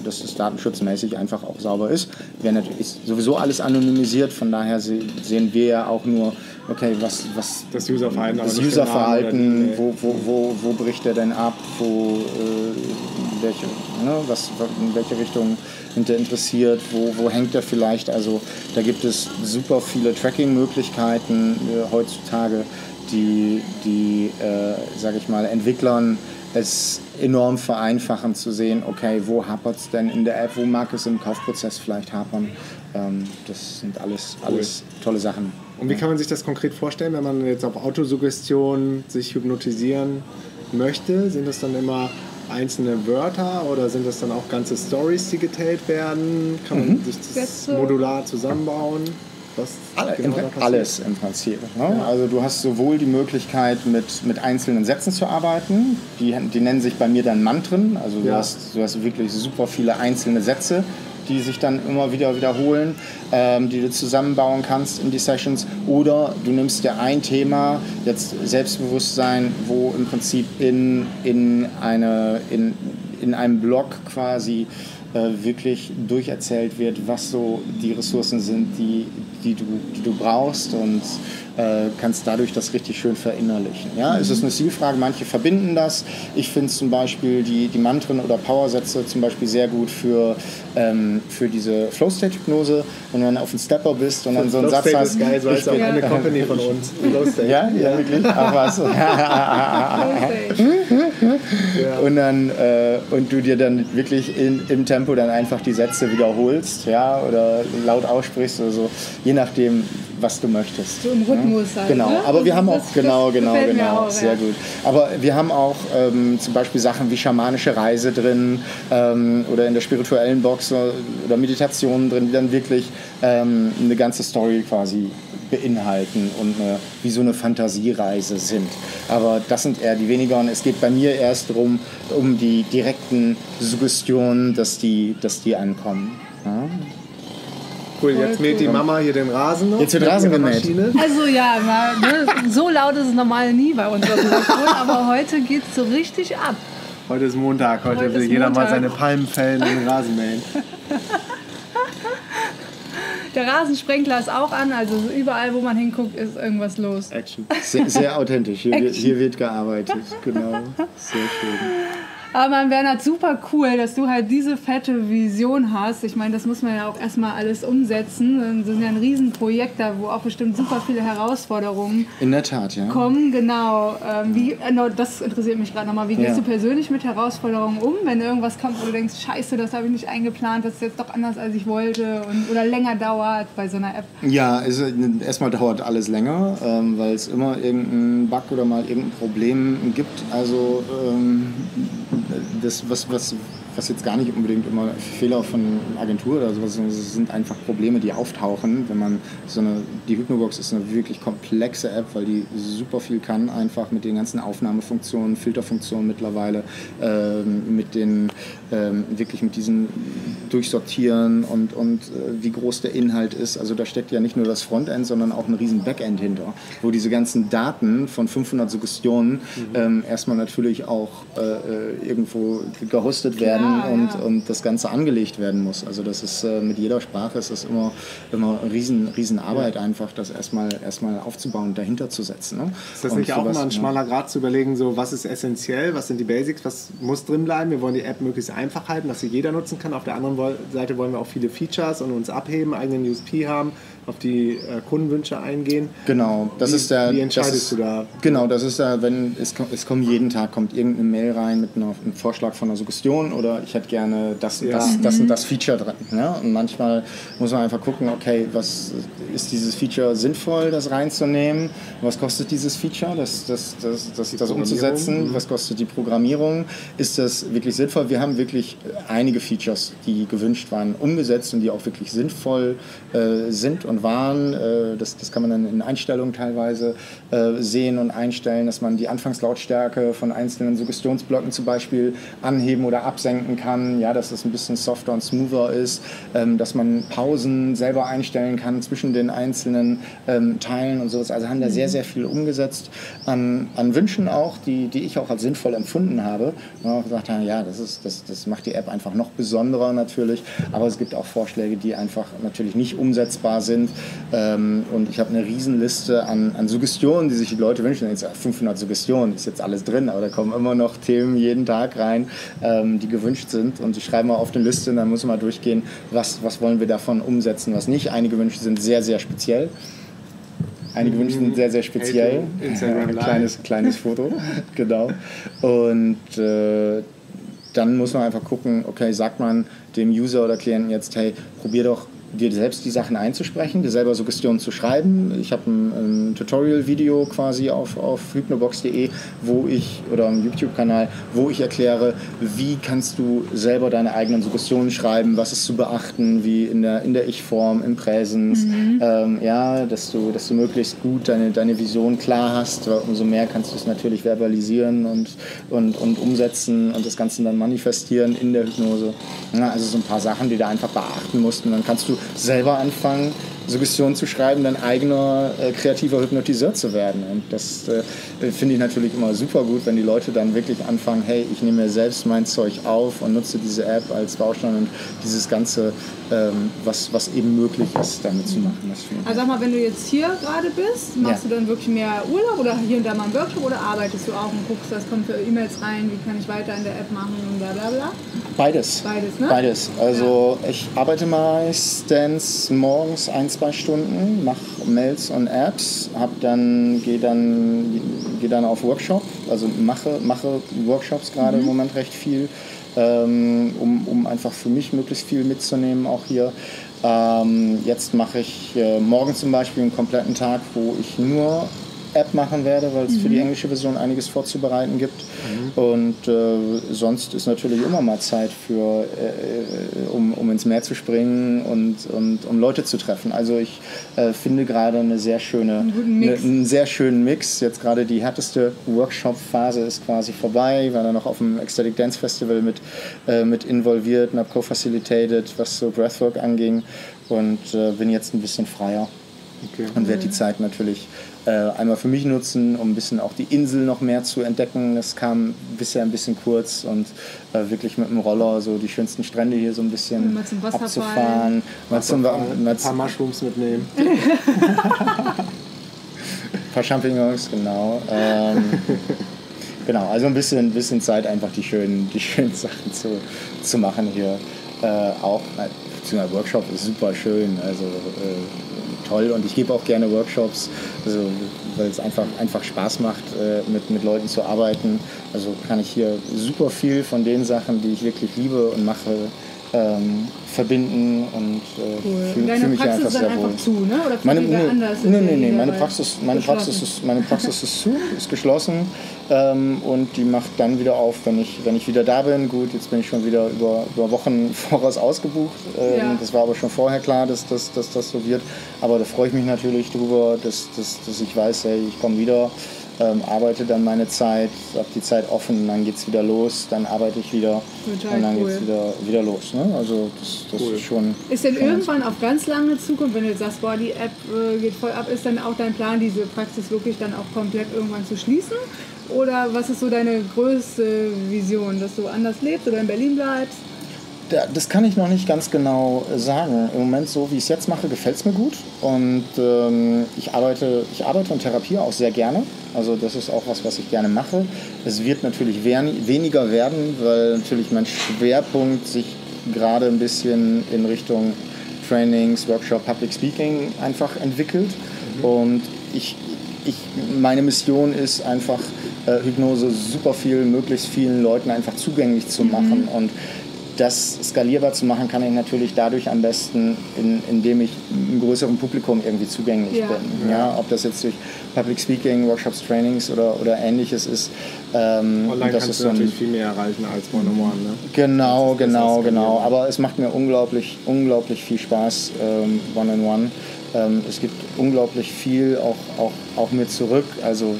dass das datenschutzmäßig einfach auch sauber ist. Wäre natürlich ist sowieso alles anonymisiert, von daher se sehen wir ja auch nur, okay, was, was Das Userverhalten, das der Userverhalten, wo, wo, wo, wo bricht er denn ab, wo, äh, welche, ne, was, in welche Richtung sind er interessiert, wo, wo hängt er vielleicht. Also da gibt es super viele Tracking-Möglichkeiten äh, heutzutage, die, die äh, sage ich mal, Entwicklern es enorm vereinfachen zu sehen, okay, wo hapert es denn in der App, wo mag es im Kaufprozess vielleicht hapern. Ähm, das sind alles, alles tolle Sachen. Und wie kann man sich das konkret vorstellen, wenn man jetzt auf Autosuggestion sich hypnotisieren möchte? Sind das dann immer einzelne Wörter oder sind das dann auch ganze Stories, die geteilt werden? Kann man sich das modular zusammenbauen? Was Alle, genau im, da passiert? alles im Prinzip. Ne? Also du hast sowohl die Möglichkeit, mit, mit einzelnen Sätzen zu arbeiten, die, die nennen sich bei mir dann Mantren. Also du, Ja. hast, du hast wirklich super viele einzelne Sätze, die sich dann immer wieder wiederholen, ähm, die du zusammenbauen kannst in die Sessions. Oder du nimmst dir ein Thema, jetzt Selbstbewusstsein, wo im Prinzip in, in, eine, in, in einem Blog quasi äh, wirklich durcherzählt wird, was so die Ressourcen sind, die, die, du, die du brauchst und äh, kannst dadurch das richtig schön verinnerlichen. Ja? Es ist eine Zielfrage, manche verbinden das. Ich finde zum Beispiel die, die Mantren oder Powersätze zum Beispiel sehr gut für, ähm, für diese Flow-State-Hypnose, wenn du dann auf den Stepper bist und dann so einen Satz hast. ist geil, so heißt auch eine Company von uns. Flow State. ja, ja, wirklich? Ach was. Ja. und dann äh, und du dir dann wirklich in, im Tempo dann einfach die Sätze wiederholst, ja, oder laut aussprichst oder so, je nachdem, was du möchtest. So im Rhythmus ja? halt, Genau, ne? aber wir Das- haben auch das- genau, das genau, mir genau, auch, sehr ja. gut. Aber wir haben auch ähm, zum Beispiel Sachen wie schamanische Reise drin ähm, oder in der spirituellen Box oder oder Meditationen drin, die dann wirklich ähm, eine ganze Story quasi beinhalten und eine, wie so eine Fantasiereise sind. Aber das sind eher die wenigeren. Es geht bei mir erst darum, um die direkten Suggestionen, dass die, dass die ankommen. Ja? Cool, jetzt mäht die Mama hier den Rasen noch. Jetzt wird mit Rasen gemäht. Maschine. Also ja, mal, ne, so laut ist es normal nie bei uns auf dem Balkon, aber heute geht es so richtig ab. Heute ist Montag, heute, Heute will jeder mal Montag. seine Palmen fällen und den Rasen mähen. Der Rasensprenkler ist auch an, also überall, wo man hinguckt, ist irgendwas los. Action. Sehr, sehr authentisch. Hier, wird- hier wird gearbeitet. Genau. Sehr schön. Aber man Bernhard, super cool, dass du halt diese fette Vision hast. Ich meine, das muss man ja auch erstmal alles umsetzen. Das ist ja ein Riesenprojekt da, wo auch bestimmt super viele Herausforderungen In der Tat, ja. kommen. Genau. Ähm, wie, äh, das interessiert mich gerade nochmal. Wie gehst Ja. du persönlich mit Herausforderungen um, wenn irgendwas kommt, wo du denkst, scheiße, das habe ich nicht eingeplant, das ist jetzt doch anders, als ich wollte und, oder länger dauert bei so einer App? Ja, es, erstmal dauert alles länger, ähm, weil es immer irgendeinen Bug oder mal irgendein Problem gibt. Also ähm, das, was, was, was jetzt gar nicht unbedingt immer Fehler von Agentur oder sowas sind, sind einfach Probleme, die auftauchen, wenn man so eine, die Hypnobox ist eine wirklich komplexe App, weil die super viel kann, einfach mit den ganzen Aufnahmefunktionen, Filterfunktionen mittlerweile, ähm, mit den, ähm, wirklich mit diesen Durchsortieren und, und äh, wie groß der Inhalt ist. Also da steckt ja nicht nur das Frontend, sondern auch ein riesen Backend hinter, wo diese ganzen Daten von 500 Suggestionen ähm, erstmal natürlich auch äh, äh, irgendwo gehostet werden Klar, und, ja. und das Ganze angelegt werden muss. Also das ist äh, mit jeder Sprache ist das immer, immer riesen, riesen Arbeit einfach, das erstmal, erstmal aufzubauen, dahinter zu setzen. Ne? Ist das Und nicht auch immer ein schmaler Grad zu überlegen, so was ist essentiell, was sind die Basics, was muss drin bleiben? Wir wollen die App möglichst einfach halten, dass sie jeder nutzen kann. Auf der anderen Seite wollen wir auch viele Features und uns abheben, eigenen USP haben, auf die äh, Kundenwünsche eingehen. Genau, das Wie- ist der. wie entscheidest ist, du da? Genau, das ist da, wenn es, kommt- es kommt jeden Tag kommt irgendeine Mail rein mit einer, einem Vorschlag von einer Suggestion oder ich hätte gerne das, und Ja. das, das und das Feature drin. Ja? Und manchmal muss man einfach gucken, okay, was ist dieses Feature sinnvoll, das reinzunehmen? Was kostet dieses Feature, das, das, das, das, das umzusetzen? Was kostet die Programmierung? Ist das wirklich sinnvoll? Wir haben wirklich einige Features, die gewünscht waren, umgesetzt und die auch wirklich sinnvoll äh, sind und waren. Äh, das, das kann man dann in Einstellungen teilweise äh, sehen und einstellen, dass man die Anfangslautstärke von einzelnen Suggestionsblöcken zum Beispiel anheben oder absenken kann, ja, dass das ein bisschen softer und smoother ist, ähm, dass man Pausen selber einstellen kann zwischen den einzelnen ähm, Teilen und sowas. Also haben da sehr, sehr viel umgesetzt an, an Wünschen auch, die, die ich auch als sinnvoll empfunden habe. Und auch gesagt haben, ja, das, ist, das, das macht die App einfach noch besonderer natürlich, aber es gibt auch Vorschläge, die einfach natürlich nicht umsetzbar sind. Ähm, und ich habe eine Riesenliste an, an Suggestionen, die sich die Leute wünschen. Jetzt 500 Suggestionen ist jetzt alles drin, aber da kommen immer noch Themen jeden Tag rein, ähm, die gewünscht sind. Und die schreiben wir auf eine Liste und dann muss man durchgehen, was, was wollen wir davon umsetzen, was nicht. Einige Wünsche sind sehr, sehr speziell. Einige wünschen sind sehr, sehr speziell. Instagram Live. kleines, kleines Foto, genau. Und äh, dann muss man einfach gucken, okay, sagt man dem User oder Klienten jetzt, hey, probier doch dir selbst die Sachen einzusprechen, dir selber Suggestionen zu schreiben. Ich habe ein, ein Tutorial-Video quasi auf, auf hypnobox.de, wo ich, oder am YouTube-Kanal, wo ich erkläre, wie kannst du selber deine eigenen Suggestionen schreiben, was ist zu beachten, wie in der, in der Ich-Form, im Präsens, ähm, ja, dass du, dass du möglichst gut deine, deine Vision klar hast, weil umso mehr kannst du es natürlich verbalisieren und, und, und umsetzen und das Ganze dann manifestieren in der Hypnose. Ja, also so ein paar Sachen, die du einfach beachten musst und dann kannst du selber anfangen, Suggestionen zu schreiben, dein eigener äh, kreativer Hypnotiseur zu werden. Und das äh, finde ich natürlich immer super gut, wenn die Leute dann wirklich anfangen, hey, ich nehme mir selbst mein Zeug auf und nutze diese App als Baustein und dieses Ganze, ähm, was, was eben möglich ist, damit zu machen. Also sag mal, wenn du jetzt hier gerade bist, machst Ja. du dann wirklich mehr Urlaub oder hier und da mal einen Workshop oder arbeitest du auch und guckst, was kommt für E-Mails rein, wie kann ich weiter in der App machen und bla bla bla? Beides. Beides, ne? Beides. Also ich arbeite meistens morgens ein, zwei Stunden, mache Mails und Apps, hab dann, gehe dann, geh dann auf Workshop, also mache, mache Workshops gerade Mhm. im Moment recht viel, ähm, um, um einfach für mich möglichst viel mitzunehmen, auch hier. Ähm, jetzt mache ich äh, morgen zum Beispiel einen kompletten Tag, wo ich nur App machen werde, weil es für die englische Version einiges vorzubereiten gibt. Und äh, sonst ist natürlich immer mal Zeit für, äh, um, um ins Meer zu springen und, und um Leute zu treffen. Also ich äh, finde gerade eine sehr schöne, guten Mix. eine- einen sehr schönen Mix. Jetzt gerade die härteste Workshop-Phase ist quasi vorbei. Ich war dann noch auf dem Ecstatic Dance Festival mit, äh, mit involviert und habe co-facilitated, was so Breathwork anging. Und äh, bin jetzt ein bisschen freier Okay. und werde die Zeit natürlich äh, einmal für mich nutzen, um ein bisschen auch die Insel noch mehr zu entdecken. Das kam bisher ein bisschen kurz und äh, wirklich mit dem Roller so die schönsten Strände hier so ein bisschen Mal zum Wasserfall. abzufahren. Mal zum, Ein mal paar zum, Mushrooms mitnehmen. paar Champignons, genau. Ähm, genau, also ein bisschen, bisschen Zeit, einfach die schönen, die schönen Sachen zu, zu machen hier. Äh, auch, beziehungsweise Workshop ist super schön, also äh, toll und ich gebe auch gerne Workshops, also, weil es einfach, einfach Spaß macht, äh, mit, mit Leuten zu arbeiten. Also kann ich hier super viel von den Sachen, die ich wirklich liebe und mache, ähm, verbinden und äh, Cool. fühl- Und deine fühl mich Praxis einfach sehr einfach wohl. zu, ne? Oder Meine, nee, anders? Ist nee, die meine Praxis, meine, Praxis ist, meine Praxis ist zu, ist geschlossen ähm, und die macht dann wieder auf, wenn ich, wenn ich wieder da bin. Gut, jetzt bin ich schon wieder über, über Wochen voraus ausgebucht. Ähm, Ja. Das war aber schon vorher klar, dass, dass, dass das so wird. Aber da freue ich mich natürlich drüber, dass, dass, dass ich weiß, hey, ich komme wieder. Ähm, arbeite dann meine Zeit, habe die Zeit offen, dann geht es wieder los, dann arbeite ich wieder Total und dann cool. geht es wieder, wieder los. Ne? Also das, das Cool. ist schon... Ist denn schon irgendwann auf ganz lange Zukunft, wenn du sagst, boah, die App äh, geht voll ab, ist dann auch dein Plan, diese Praxis wirklich dann auch komplett irgendwann zu schließen? Oder was ist so deine größte Vision, dass du anders lebst oder in Berlin bleibst? Da- Das kann ich noch nicht ganz genau sagen. Im Moment, so wie ich es jetzt mache, gefällt es mir gut. Und ähm, ich, arbeite, ich arbeite und therapiere auch sehr gerne. Also das ist auch was, was ich gerne mache. Es wird natürlich wen- weniger werden, weil natürlich mein Schwerpunkt sich gerade ein bisschen in Richtung Trainings, Workshop, Public Speaking einfach entwickelt. Und ich, ich, meine Mission ist einfach, äh, Hypnose super viel, möglichst vielen Leuten einfach zugänglich zu machen. Und das skalierbar zu machen, kann ich natürlich dadurch am besten, in, indem ich einem größeren Publikum irgendwie zugänglich Ja. bin. Ja, ob das jetzt durch Public Speaking, Workshops, Trainings oder, oder ähnliches ist. Ähm, Online das kannst ist du so ein, natürlich viel mehr erreichen als One-on-One. Ne? Genau, Das genau, das genau. Aber es macht mir unglaublich, unglaublich viel Spaß, ähm, One-on-One. Ähm, es gibt unglaublich viel auch, auch, auch mir zurück. Also,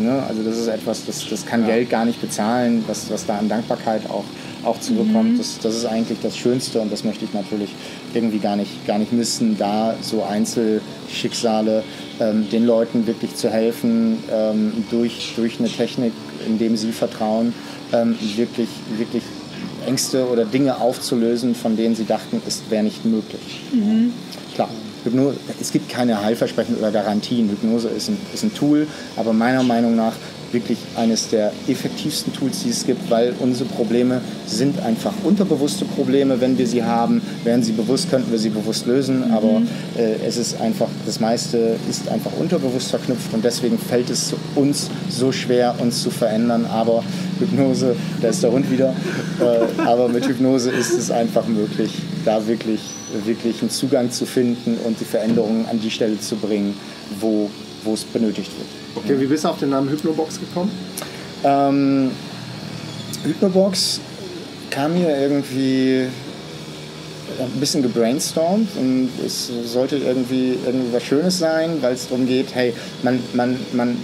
ne, also das ist etwas, das, das kann Ja. Geld gar nicht bezahlen, was, was da an Dankbarkeit auch, auch zurückkommt. Das, das ist eigentlich das Schönste und das möchte ich natürlich irgendwie gar nicht, gar nicht missen, da so Einzelschicksale ähm, den Leuten wirklich zu helfen, ähm, durch, durch eine Technik, indem sie vertrauen, ähm, wirklich, wirklich Ängste oder Dinge aufzulösen, von denen sie dachten, es wäre nicht möglich. Klar, Hypnose, es gibt keine Heilversprechen oder Garantien. Hypnose ist ein, ist ein Tool, aber meiner Meinung nach wirklich eines der effektivsten Tools, die es gibt, weil unsere Probleme sind einfach unterbewusste Probleme. Wenn wir sie haben, wären sie bewusst, könnten wir sie bewusst lösen, aber äh, es ist einfach, das meiste ist einfach unterbewusst verknüpft und deswegen fällt es uns so schwer, uns zu verändern. Aber Hypnose, da ist der Hund wieder, äh, aber mit Hypnose ist es einfach möglich, da wirklich, wirklich einen Zugang zu finden und die Veränderungen an die Stelle zu bringen, wo, wo es benötigt wird. Okay, wie bist du auf den Namen Hypnobox gekommen? Ähm, Hypnobox kam mir irgendwie ein bisschen gebrainstormt und es sollte irgendwie, irgendwie was Schönes sein, weil es darum geht, hey, man, man, man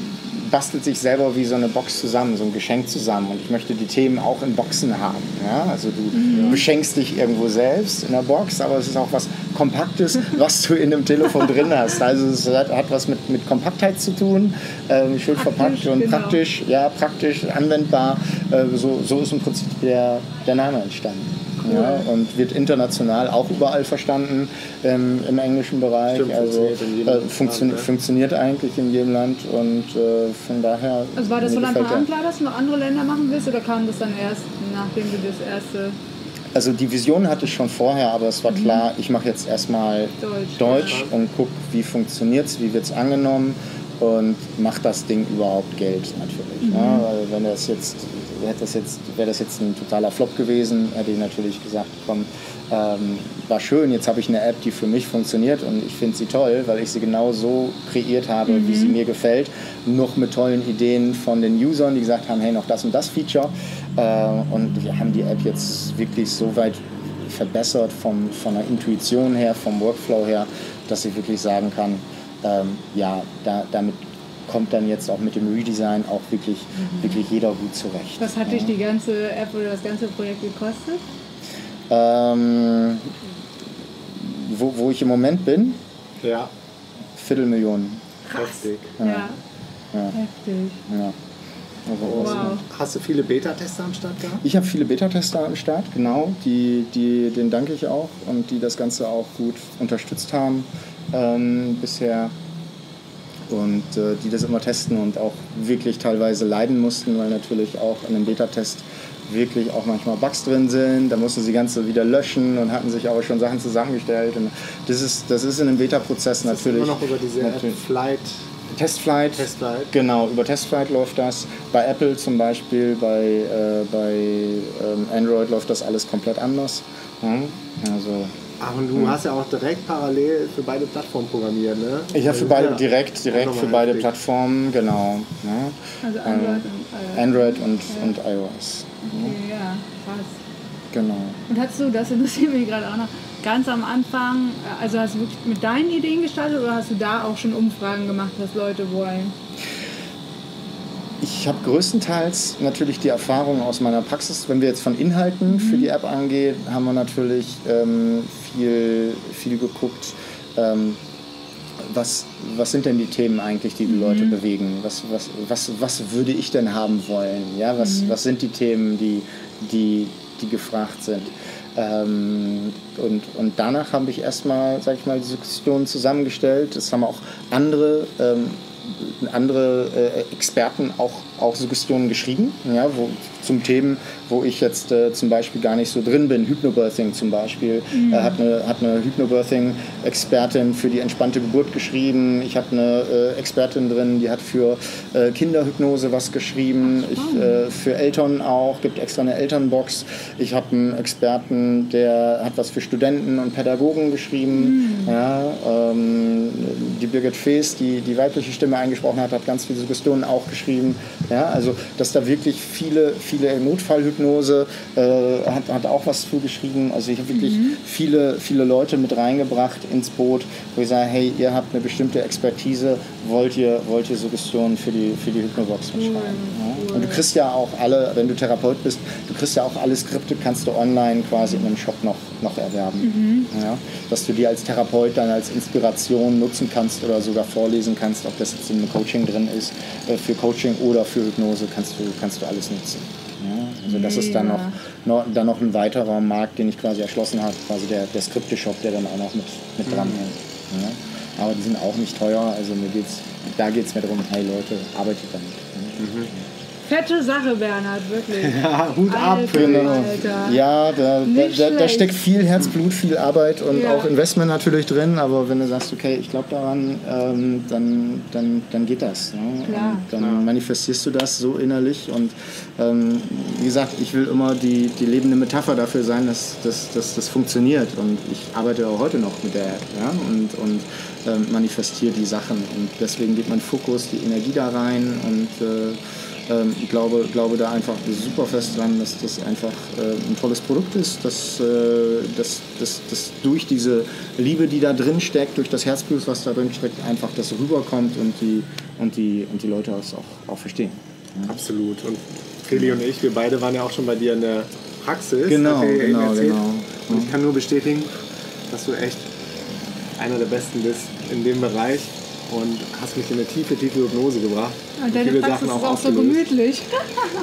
bastelt sich selber wie so eine Box zusammen, so ein Geschenk zusammen. Und ich möchte die Themen auch in Boxen haben. Ja? Also du mhm. beschenkst dich irgendwo selbst in der Box, aber es ist auch was Kompaktes, was du in dem Telefon drin hast. Also es hat, hat was mit, mit Kompaktheit zu tun, äh, schön verpackt und genau. praktisch, ja, praktisch anwendbar. Äh, so, so ist im Prinzip der, der Name entstanden. Ja, und wird international auch überall verstanden ähm, im englischen Bereich. Stimmt, also äh, funktio Land, funktioniert eigentlich in jedem Land und äh, von daher. Also war das von Anfang an klar, dass du noch andere Länder machen willst oder kam das dann erst, nachdem du das erste also die Vision hatte ich schon vorher, aber es war mhm. klar, ich mache jetzt erstmal Deutsch, Deutsch ja. und gucke, wie funktioniert es, wie wird es angenommen und macht das Ding überhaupt Geld natürlich. Mhm. Ja, weil wenn das jetzt wäre das jetzt, wär das jetzt ein totaler Flop gewesen, hätte ich natürlich gesagt, komm, ähm, war schön, jetzt habe ich eine App, die für mich funktioniert und ich finde sie toll, weil ich sie genau so kreiert habe, mhm. wie sie mhm. mir gefällt. Noch mit tollen Ideen von den Usern, die gesagt haben, hey, noch das und das Feature. Äh, und wir haben die App jetzt wirklich so weit verbessert vom, von der Intuition her, vom Workflow her, dass ich wirklich sagen kann, ähm, ja, da, damit kommt dann jetzt auch mit dem Redesign auch wirklich, mhm. wirklich jeder gut zurecht. Was hat dich die ganze App oder das ganze Projekt gekostet? Ähm, wo, wo ich im Moment bin? Ja. Viertelmillionen. Heftig. Ja. ja. ja. Heftig. Ja. Also wow. Hast du viele Beta-Tester am Start gehabt? Ich habe viele Beta-Tester am Start, genau. Die, die, denen danke ich auch und die das Ganze auch gut unterstützt haben ähm, bisher und äh, die das immer testen und auch wirklich teilweise leiden mussten, weil natürlich auch in einem Beta-Test wirklich auch manchmal Bugs drin sind. Da mussten sie ganze wieder löschen und hatten sich aber schon Sachen zusammengestellt. Und das ist, das ist in einem Beta-Prozess natürlich. Immer noch über diese Flight. Testflight. Testflight. Genau, über Testflight läuft das. Bei Apple zum Beispiel, bei, äh, bei ähm, Android läuft das alles komplett anders. Ja, also Ach, und du hm. hast ja auch direkt parallel für beide Plattformen programmiert, ne? Ich habe für beide ja direkt, direkt für beide heftig. Plattformen, genau. Ne? Also Android, und, äh, Android und, ja. und iOS. Okay, ja, krass. Genau. Und hast du, das interessiert mich gerade auch noch, ganz am Anfang, also hast du wirklich mit deinen Ideen gestartet oder hast du da auch schon Umfragen gemacht, was Leute wollen? Ich habe größtenteils natürlich die Erfahrung aus meiner Praxis. Wenn wir jetzt von Inhalten mhm. für die App angehen, haben wir natürlich ähm, viel, viel geguckt. Ähm, was, was sind denn die Themen eigentlich, die die mhm. Leute bewegen? Was, was, was, was würde ich denn haben wollen? Ja, was, mhm. was sind die Themen, die, die, die gefragt sind? Ähm, und, und danach habe ich erstmal, sag ich mal, die Suggestionen zusammengestellt. Das haben auch andere ähm, andere äh, Experten auch, auch Suggestionen geschrieben, ja, wo, zum Themen, wo ich jetzt äh, zum Beispiel gar nicht so drin bin. Hypnobirthing zum Beispiel. Mhm. Er hat eine, hat eine Hypnobirthing-Expertin für die entspannte Geburt geschrieben. Ich habe eine äh, Expertin drin, die hat für äh, Kinderhypnose was geschrieben. Ich, äh, für Eltern auch, gibt extra eine Elternbox. Ich habe einen Experten, der hat was für Studenten und Pädagogen geschrieben. Mhm. Ja, ähm, die Birgit Fees, die die weibliche Stimme eingesprochen hat, hat ganz viele Suggestionen auch geschrieben. Ja, also, dass da wirklich viele, viele Notfallhypnose äh, hat, hat auch was zugeschrieben. Also ich habe wirklich mhm. viele, viele Leute mit reingebracht ins Boot, wo ich sage, hey, ihr habt eine bestimmte Expertise, wollt ihr, wollt ihr Suggestionen für die, für die Hypnobox mitschreiben. Mhm. Ja? Und du kriegst ja auch alle, wenn du Therapeut bist, du kriegst ja auch alle Skripte, kannst du online quasi in einem Shop noch, noch erwerben. Mhm. Ja? Dass du die als Therapeut dann als Inspiration nutzen kannst oder sogar vorlesen kannst, ob das jetzt in einem Coaching drin ist, äh, für Coaching oder für Hypnose kannst du, kannst du alles nutzen. Ja, also das ist dann noch, noch, dann noch ein weiterer Markt, den ich quasi erschlossen habe, quasi der, der Skripte-Shop, der dann auch noch mit, mit mhm. dran hängt. Ja. Aber die sind auch nicht teuer, also mir geht's, da geht es mir darum, hey Leute, arbeitet damit. Fette Sache, Bernhard, wirklich. Ja, Hut ab. Alter, Genau. Alter. Ja, da, da, da, steckt viel Herzblut, viel Arbeit und Ja. auch Investment natürlich drin. Aber wenn du sagst, okay, ich glaube daran, ähm, dann, dann, dann geht das. Ne? Klar. Und dann manifestierst du das so innerlich. Und ähm, wie gesagt, ich will immer die, die lebende Metapher dafür sein, dass, dass, dass das funktioniert. Und ich arbeite auch heute noch mit der App ja? und, und ähm, manifestiere die Sachen. Und deswegen geht mein Fokus, die Energie da rein und äh, ähm, ich glaube, glaube da einfach super fest dran, dass das einfach äh, ein tolles Produkt ist, dass, äh, dass, dass, dass durch diese Liebe, die da drin steckt, durch das Herzblut, was da drin steckt, einfach das rüberkommt und die, und die, und die Leute das auch, auch verstehen. Absolut. Und Feli und ich, wir beide waren ja auch schon bei dir in der Praxis. Genau, eben genau, genau. Und ich kann nur bestätigen, dass du echt einer der Besten bist in dem Bereich und hast mich in eine tiefe, tiefe Hypnose gebracht. Und Und deine viele Praxis Sachen ist auch so gemütlich.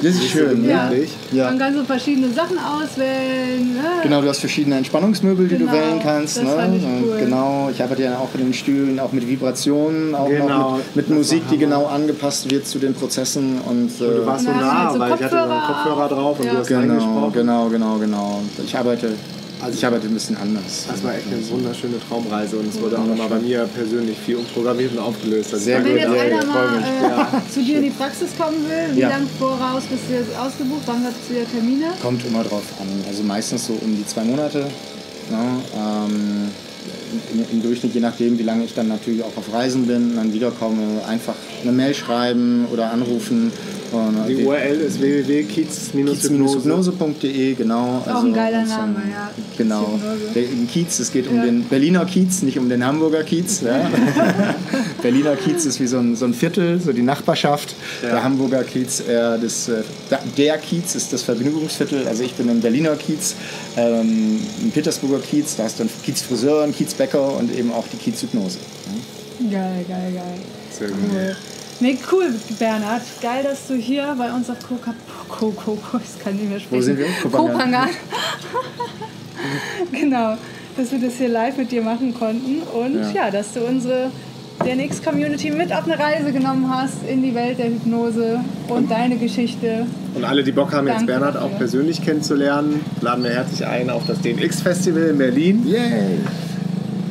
Das ist schön. Ja. Ja. Wirklich. Ja. Man kann so verschiedene Sachen auswählen. Ne? Genau, du hast verschiedene Entspannungsmöbel, die Genau, du wählen kannst. das ne? fand ich Und cool. Genau, ich arbeite ja auch in den Stühlen, auch mit Vibrationen, auch Genau, noch mit, mit Musik, die genau angepasst wird zu den Prozessen. Und, äh, Du warst so Und dann nah, du weil ich hatte so einen Kopfhörer drauf und Ja. du hast Genau, genau, genau, genau. Ich arbeite, Also ich arbeite ein bisschen anders. Das war echt eine wunderschöne Traumreise und es wurde auch nochmal bei mir persönlich viel umprogrammiert und aufgelöst. Also Sehr ich Wenn gut, jetzt ja, einer mal mich. äh, zu dir in die Praxis kommen will, wie Ja. lange voraus bist du jetzt ausgebucht? Wann habt ihr Termine? Kommt immer drauf an. Also meistens so um die zwei Monate. Ne? Ähm, im, Im Durchschnitt, je nachdem, wie lange ich dann natürlich auch auf Reisen bin, dann wiederkomme, einfach eine Mail schreiben oder anrufen. Und Die URL ist www.kiez-hypnose. Kiez-hypnose.de, genau. Auch ein geiler und, Name, ja. Genau. Kiez-Hypnose. Der im Kiez, es geht um Ja. den Berliner Kiez, nicht um den Hamburger Kiez. Ja. Berliner Kiez ist wie so ein, so ein Viertel, so die Nachbarschaft. Der Hamburger Kiez, äh, das, äh, der Kiez ist das Vergnügungsviertel. Also ich bin im Berliner Kiez, ähm, im Petersburger Kiez, da hast du einen Kiezfriseur, einen Kiezbäcker und eben auch die Kiezhypnose. Geil, geil, geil. Sehr gut. Cool. Nee, cool, Bernhard. Geil, dass du hier bei uns auf Coca... Co, Co, Co, ich kann nicht mehr sprechen. Wo sind wir? Kopangan. Kopangan. genau, dass wir das hier live mit dir machen konnten und ja, Ja. dass du unsere DNX-Community mit auf eine Reise genommen hast in die Welt der Hypnose und deine Geschichte. Und alle, die Bock haben, jetzt Danke Bernhard dafür. auch persönlich kennenzulernen, laden wir herzlich ein auf das DNX-Festival in Berlin. Yay!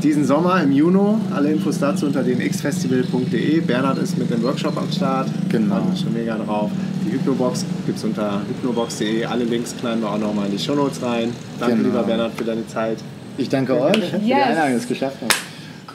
Diesen Sommer im Juni. Alle Infos dazu unter dnxfestival.de. Bernhard ist mit dem Workshop am Start. Genau. Mich schon mega drauf. Die Hypnobox gibt es unter hypnobox.de. Alle Links knallen wir auch nochmal in die Shownotes rein. Danke, Genau. lieber Bernhard, für deine Zeit. Ich danke euch für die Yes. Einladung, dass es geschafft habt.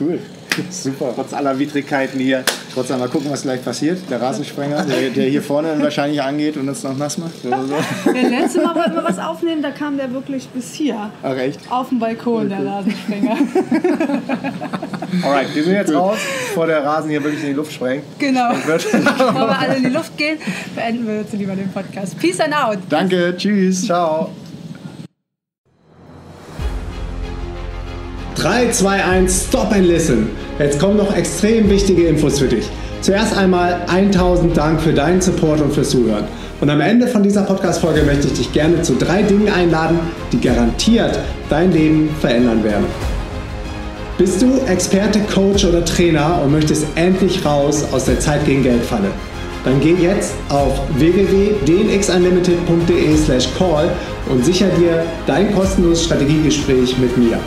Cool. Super. Trotz aller Widrigkeiten hier. Trotzdem mal gucken, was gleich passiert. Der Rasensprenger, der, der hier vorne wahrscheinlich angeht und uns noch nass macht. Oder so. Das letzte Mal wollten wir was aufnehmen, da kam der wirklich bis hier. Ach echt? Auf dem Balkon, der Rasensprenger. Alright, wir sind jetzt raus, bevor der Rasen hier wirklich in die Luft sprengt. genau. Bevor wir alle in die Luft gehen, beenden wir jetzt lieber den Podcast. Peace and out. Danke, tschüss. Ciao. 3, 2, 1, Stop and Listen. Jetzt kommen noch extrem wichtige Infos für dich. Zuerst einmal 1000 Dank für deinen Support und fürs Zuhören. Und am Ende von dieser Podcast-Folge möchte ich dich gerne zu drei Dingen einladen, die garantiert dein Leben verändern werden. Bist du Experte, Coach oder Trainer und möchtest endlich raus aus der Zeit gegen Geldfalle? Dann geh jetzt auf www.dnxunlimited.de slash call und sicher dir dein kostenloses Strategiegespräch mit mir.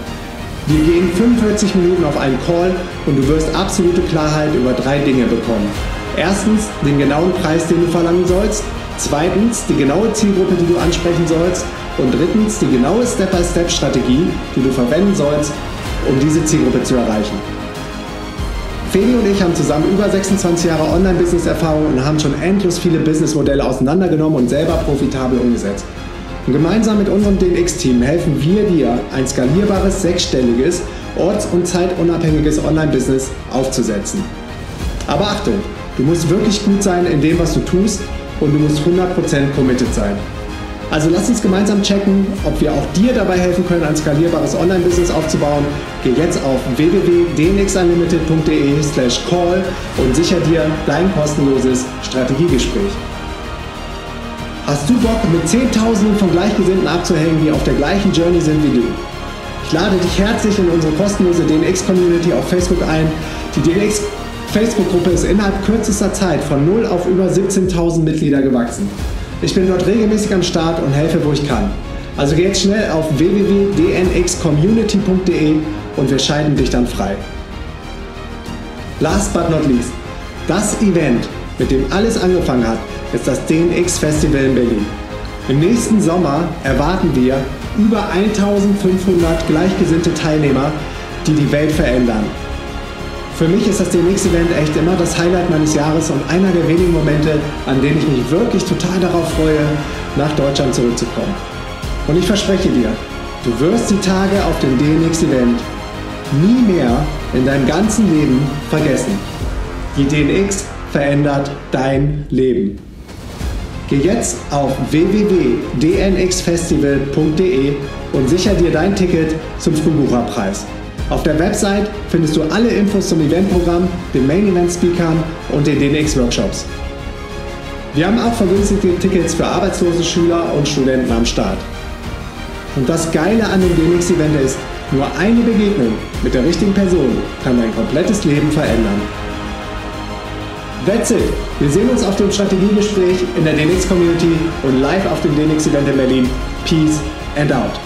Wir gehen 45 Minuten auf einen Call und du wirst absolute Klarheit über drei Dinge bekommen. Erstens den genauen Preis, den du verlangen sollst. Zweitens die genaue Zielgruppe, die du ansprechen sollst. Und drittens die genaue Step-by-Step-Strategie, die du verwenden sollst, um diese Zielgruppe zu erreichen. Feli und ich haben zusammen über 26 Jahre Online-Business-Erfahrung und haben schon endlos viele Businessmodelle auseinandergenommen und selber profitabel umgesetzt. Und gemeinsam mit unserem DNX-Team helfen wir dir, ein skalierbares, sechsstelliges, orts- und zeitunabhängiges Online-Business aufzusetzen. Aber Achtung, du musst wirklich gut sein in dem, was du tust und du musst 100% committed sein. Also lass uns gemeinsam checken, ob wir auch dir dabei helfen können, ein skalierbares Online-Business aufzubauen. Geh jetzt auf www.dnxunlimited.de slash call und sicher dir dein kostenloses Strategiegespräch. Hast du Bock, mit Zehntausenden von Gleichgesinnten abzuhängen, die auf der gleichen Journey sind wie du? Ich lade dich herzlich in unsere kostenlose DNX-Community auf Facebook ein. Die DNX Facebook-Gruppe ist innerhalb kürzester Zeit von 0 auf über 17.000 Mitglieder gewachsen. Ich bin dort regelmäßig am Start und helfe, wo ich kann. Also geh jetzt schnell auf www.dnxcommunity.de und wir scheiden dich dann frei. Last but not least, das Event, mit dem alles angefangen hat, ist das DNX Festival in Berlin. Im nächsten Sommer erwarten wir über 1500 gleichgesinnte Teilnehmer, die die Welt verändern. Für mich ist das DNX-Event echt immer das Highlight meines Jahres und einer der wenigen Momente, an denen ich mich wirklich total darauf freue, nach Deutschland zurückzukommen. Und ich verspreche dir, du wirst die Tage auf dem DNX-Event nie mehr in deinem ganzen Leben vergessen. Die DNX verändert dein Leben. Geh jetzt auf www.dnxfestival.de und sicher dir dein Ticket zum Frühbucherpreis. Auf der Website findest du alle Infos zum Eventprogramm, den Main Event Speakern und den DNX Workshops. Wir haben auch vergünstigte Tickets für arbeitslose Schüler und Studenten am Start. Und das Geile an dem DNX Event ist, nur eine Begegnung mit der richtigen Person kann dein komplettes Leben verändern. That's it. Wir sehen uns auf dem Strategiegespräch in der DNX Community und live auf dem DNX Event in Berlin. Peace and out.